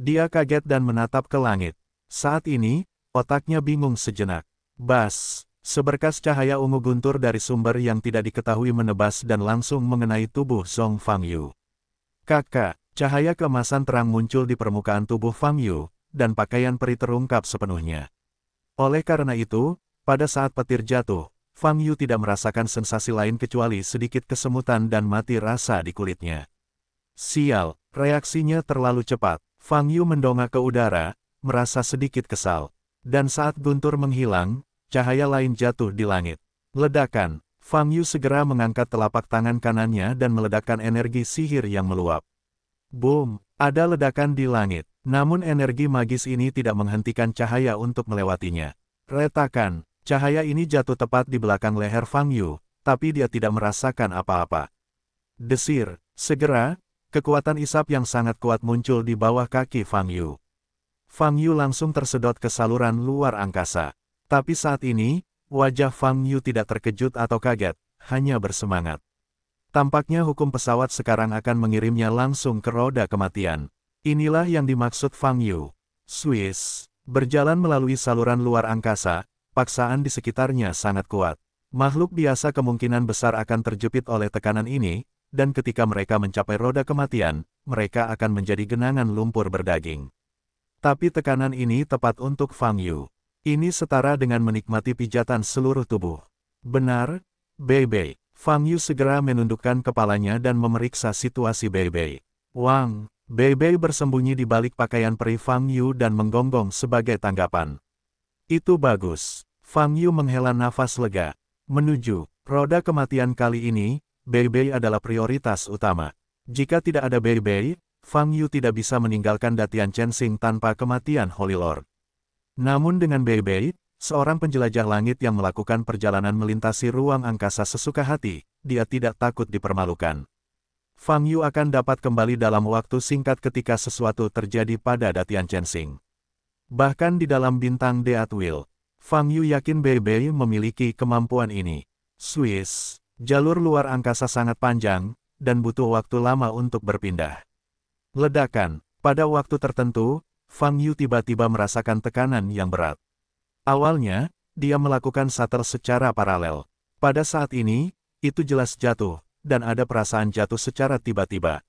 Dia kaget dan menatap ke langit. Saat ini, otaknya bingung sejenak. Bas, seberkas cahaya ungu guntur dari sumber yang tidak diketahui menebas dan langsung mengenai tubuh Song Fang Yu. Kakak, Cahaya keemasan terang muncul di permukaan tubuh Fang Yu, dan pakaian peri terungkap sepenuhnya. Oleh karena itu, pada saat petir jatuh, Fang Yu tidak merasakan sensasi lain kecuali sedikit kesemutan dan mati rasa di kulitnya. Sial, reaksinya terlalu cepat. Fang Yu mendongak ke udara, merasa sedikit kesal. Dan saat guntur menghilang, cahaya lain jatuh di langit. Ledakan, Fang Yu segera mengangkat telapak tangan kanannya dan meledakkan energi sihir yang meluap. Boom! Ada ledakan di langit. Namun energi magis ini tidak menghentikan cahaya untuk melewatinya. Retakan, cahaya ini jatuh tepat di belakang leher Fang Yu, tapi dia tidak merasakan apa-apa. Desir, segera, kekuatan isap yang sangat kuat muncul di bawah kaki Fang Yu. Fang Yu langsung tersedot ke saluran luar angkasa. Tapi saat ini, wajah Fang Yu tidak terkejut atau kaget, hanya bersemangat. Tampaknya hukum pesawat sekarang akan mengirimnya langsung ke roda kematian. Inilah yang dimaksud Fang Yu. Swiss, berjalan melalui saluran luar angkasa, paksaan di sekitarnya sangat kuat. Makhluk biasa kemungkinan besar akan terjepit oleh tekanan ini, dan ketika mereka mencapai roda kematian, mereka akan menjadi genangan lumpur berdaging. Tapi tekanan ini tepat untuk Fang Yu. Ini setara dengan menikmati pijatan seluruh tubuh. Benar, Bebe. Fang Yu segera menundukkan kepalanya dan memeriksa situasi Bei Wang, Bei bersembunyi di balik pakaian peri Fang Yu dan menggonggong sebagai tanggapan. Itu bagus. Fang Yu menghela nafas lega. Menuju, roda kematian kali ini, Bei adalah prioritas utama. Jika tidak ada Bei Fang Yu tidak bisa meninggalkan Datian Chensing tanpa kematian Holy Lord. Namun dengan Bei Seorang penjelajah langit yang melakukan perjalanan melintasi ruang angkasa sesuka hati, dia tidak takut dipermalukan. Fang Yu akan dapat kembali dalam waktu singkat ketika sesuatu terjadi pada Datian Chensing. Bahkan di dalam bintang Deat Will, Fang Yu yakin Bei memiliki kemampuan ini. Swiss, jalur luar angkasa sangat panjang, dan butuh waktu lama untuk berpindah. Ledakan, pada waktu tertentu, Fang Yu tiba-tiba merasakan tekanan yang berat. Awalnya, dia melakukan shuttle secara paralel. Pada saat ini, itu jelas jatuh, dan ada perasaan jatuh secara tiba-tiba.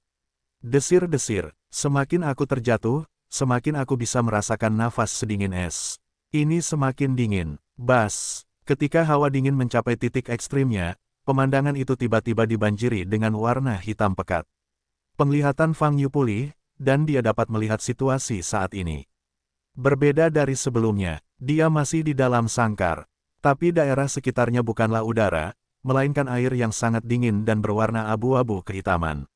Desir-desir, semakin aku terjatuh, semakin aku bisa merasakan nafas sedingin es. Ini semakin dingin. Bas, ketika hawa dingin mencapai titik ekstrimnya, pemandangan itu tiba-tiba dibanjiri dengan warna hitam pekat. Penglihatan Fang Yu pulih, dan dia dapat melihat situasi saat ini. Berbeda dari sebelumnya, dia masih di dalam sangkar. Tapi daerah sekitarnya bukanlah udara, melainkan air yang sangat dingin dan berwarna abu-abu kehitaman.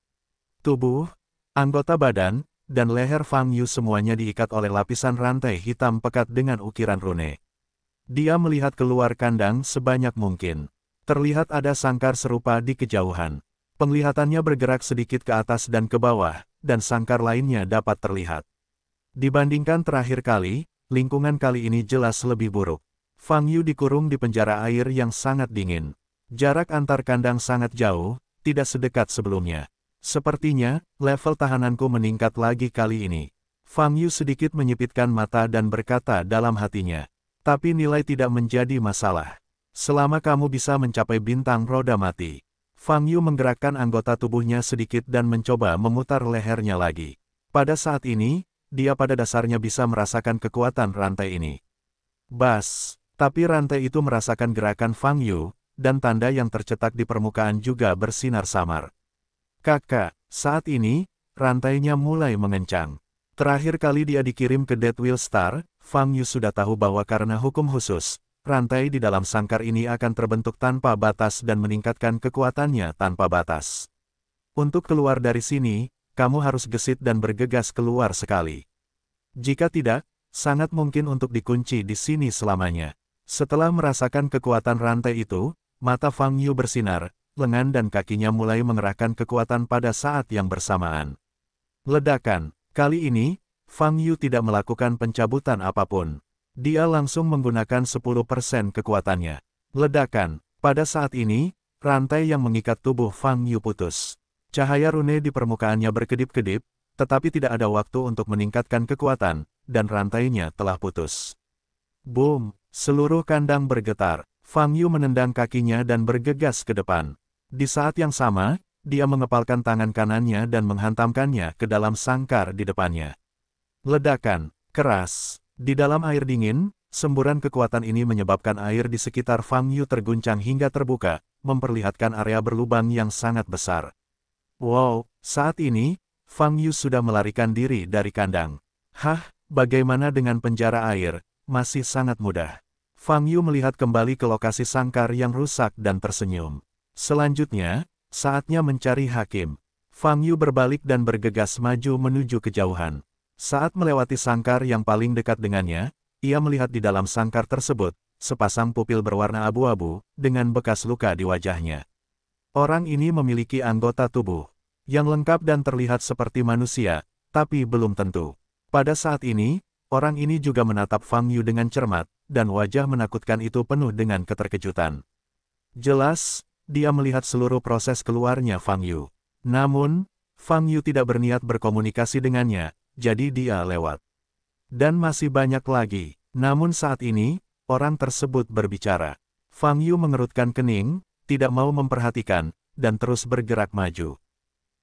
Tubuh, anggota badan, dan leher Fang Yu semuanya diikat oleh lapisan rantai hitam pekat dengan ukiran rune. Dia melihat keluar kandang sebanyak mungkin. Terlihat ada sangkar serupa di kejauhan. Penglihatannya bergerak sedikit ke atas dan ke bawah, dan sangkar lainnya dapat terlihat. Dibandingkan terakhir kali, lingkungan kali ini jelas lebih buruk. Fang Yu dikurung di penjara air yang sangat dingin. Jarak antar kandang sangat jauh, tidak sedekat sebelumnya. Sepertinya, level tahananku meningkat lagi kali ini. Fang Yu sedikit menyipitkan mata dan berkata dalam hatinya. Tapi nilai tidak menjadi masalah. Selama kamu bisa mencapai bintang roda mati. Fang Yu menggerakkan anggota tubuhnya sedikit dan mencoba memutar lehernya lagi. Pada saat ini, dia pada dasarnya bisa merasakan kekuatan rantai ini. Bas, tapi rantai itu merasakan gerakan Fang Yu, dan tanda yang tercetak di permukaan juga bersinar samar. Kakak, saat ini, rantainya mulai mengencang. Terakhir kali dia dikirim ke Dead Wheel Star, Fang Yu sudah tahu bahwa karena hukum khusus, rantai di dalam sangkar ini akan terbentuk tanpa batas dan meningkatkan kekuatannya tanpa batas. Untuk keluar dari sini, kamu harus gesit dan bergegas keluar sekali. Jika tidak, sangat mungkin untuk dikunci di sini selamanya. Setelah merasakan kekuatan rantai itu, mata Fang Yu bersinar, lengan dan kakinya mulai mengerahkan kekuatan pada saat yang bersamaan. Ledakan, kali ini, Fang Yu tidak melakukan pencabutan apa pun. Dia langsung menggunakan 10% kekuatannya. Ledakan, pada saat ini, rantai yang mengikat tubuh Fang Yu putus. Cahaya rune di permukaannya berkedip-kedip, tetapi tidak ada waktu untuk meningkatkan kekuatan, dan rantainya telah putus. Boom! Seluruh kandang bergetar. Fang Yu menendang kakinya dan bergegas ke depan. Di saat yang sama, dia mengepalkan tangan kanannya dan menghantamkannya ke dalam sangkar di depannya. Ledakan, keras. Di dalam air dingin, semburan kekuatan ini menyebabkan air di sekitar Fang Yu terguncang hingga terbuka, memperlihatkan area berlubang yang sangat besar. Wow, saat ini, Fang Yu sudah melarikan diri dari kandang. Hah, bagaimana dengan penjara air? Masih sangat mudah. Fang Yu melihat kembali ke lokasi sangkar yang rusak dan tersenyum. Selanjutnya, saatnya mencari hakim. Fang Yu berbalik dan bergegas maju menuju kejauhan. Saat melewati sangkar yang paling dekat dengannya, ia melihat di dalam sangkar tersebut, sepasang pupil berwarna abu-abu, dengan bekas luka di wajahnya. Orang ini memiliki anggota tubuh yang lengkap dan terlihat seperti manusia, tapi belum tentu. Pada saat ini, orang ini juga menatap Fang Yu dengan cermat, dan wajah menakutkan itu penuh dengan keterkejutan. Jelas, dia melihat seluruh proses keluarnya Fang Yu. Namun, Fang Yu tidak berniat berkomunikasi dengannya, jadi dia lewat. Dan masih banyak lagi, namun saat ini, orang tersebut berbicara. Fang Yu mengerutkan kening, tidak mau memperhatikan, dan terus bergerak maju.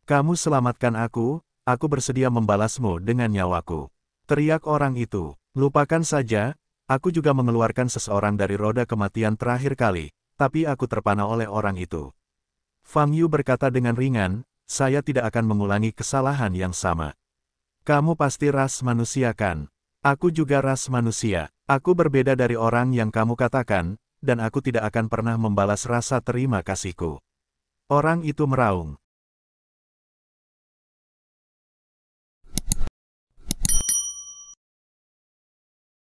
Kamu selamatkan aku, aku bersedia membalasmu dengan nyawaku. Teriak orang itu, lupakan saja, Aku juga mengeluarkan seseorang dari roda kematian terakhir kali, tapi aku terpana oleh orang itu. Fang Yu berkata dengan ringan, saya tidak akan mengulangi kesalahan yang sama. Kamu pasti ras manusia kan? Aku juga ras manusia. Aku berbeda dari orang yang kamu katakan, dan aku tidak akan pernah membalas rasa terima kasihku. Orang itu meraung,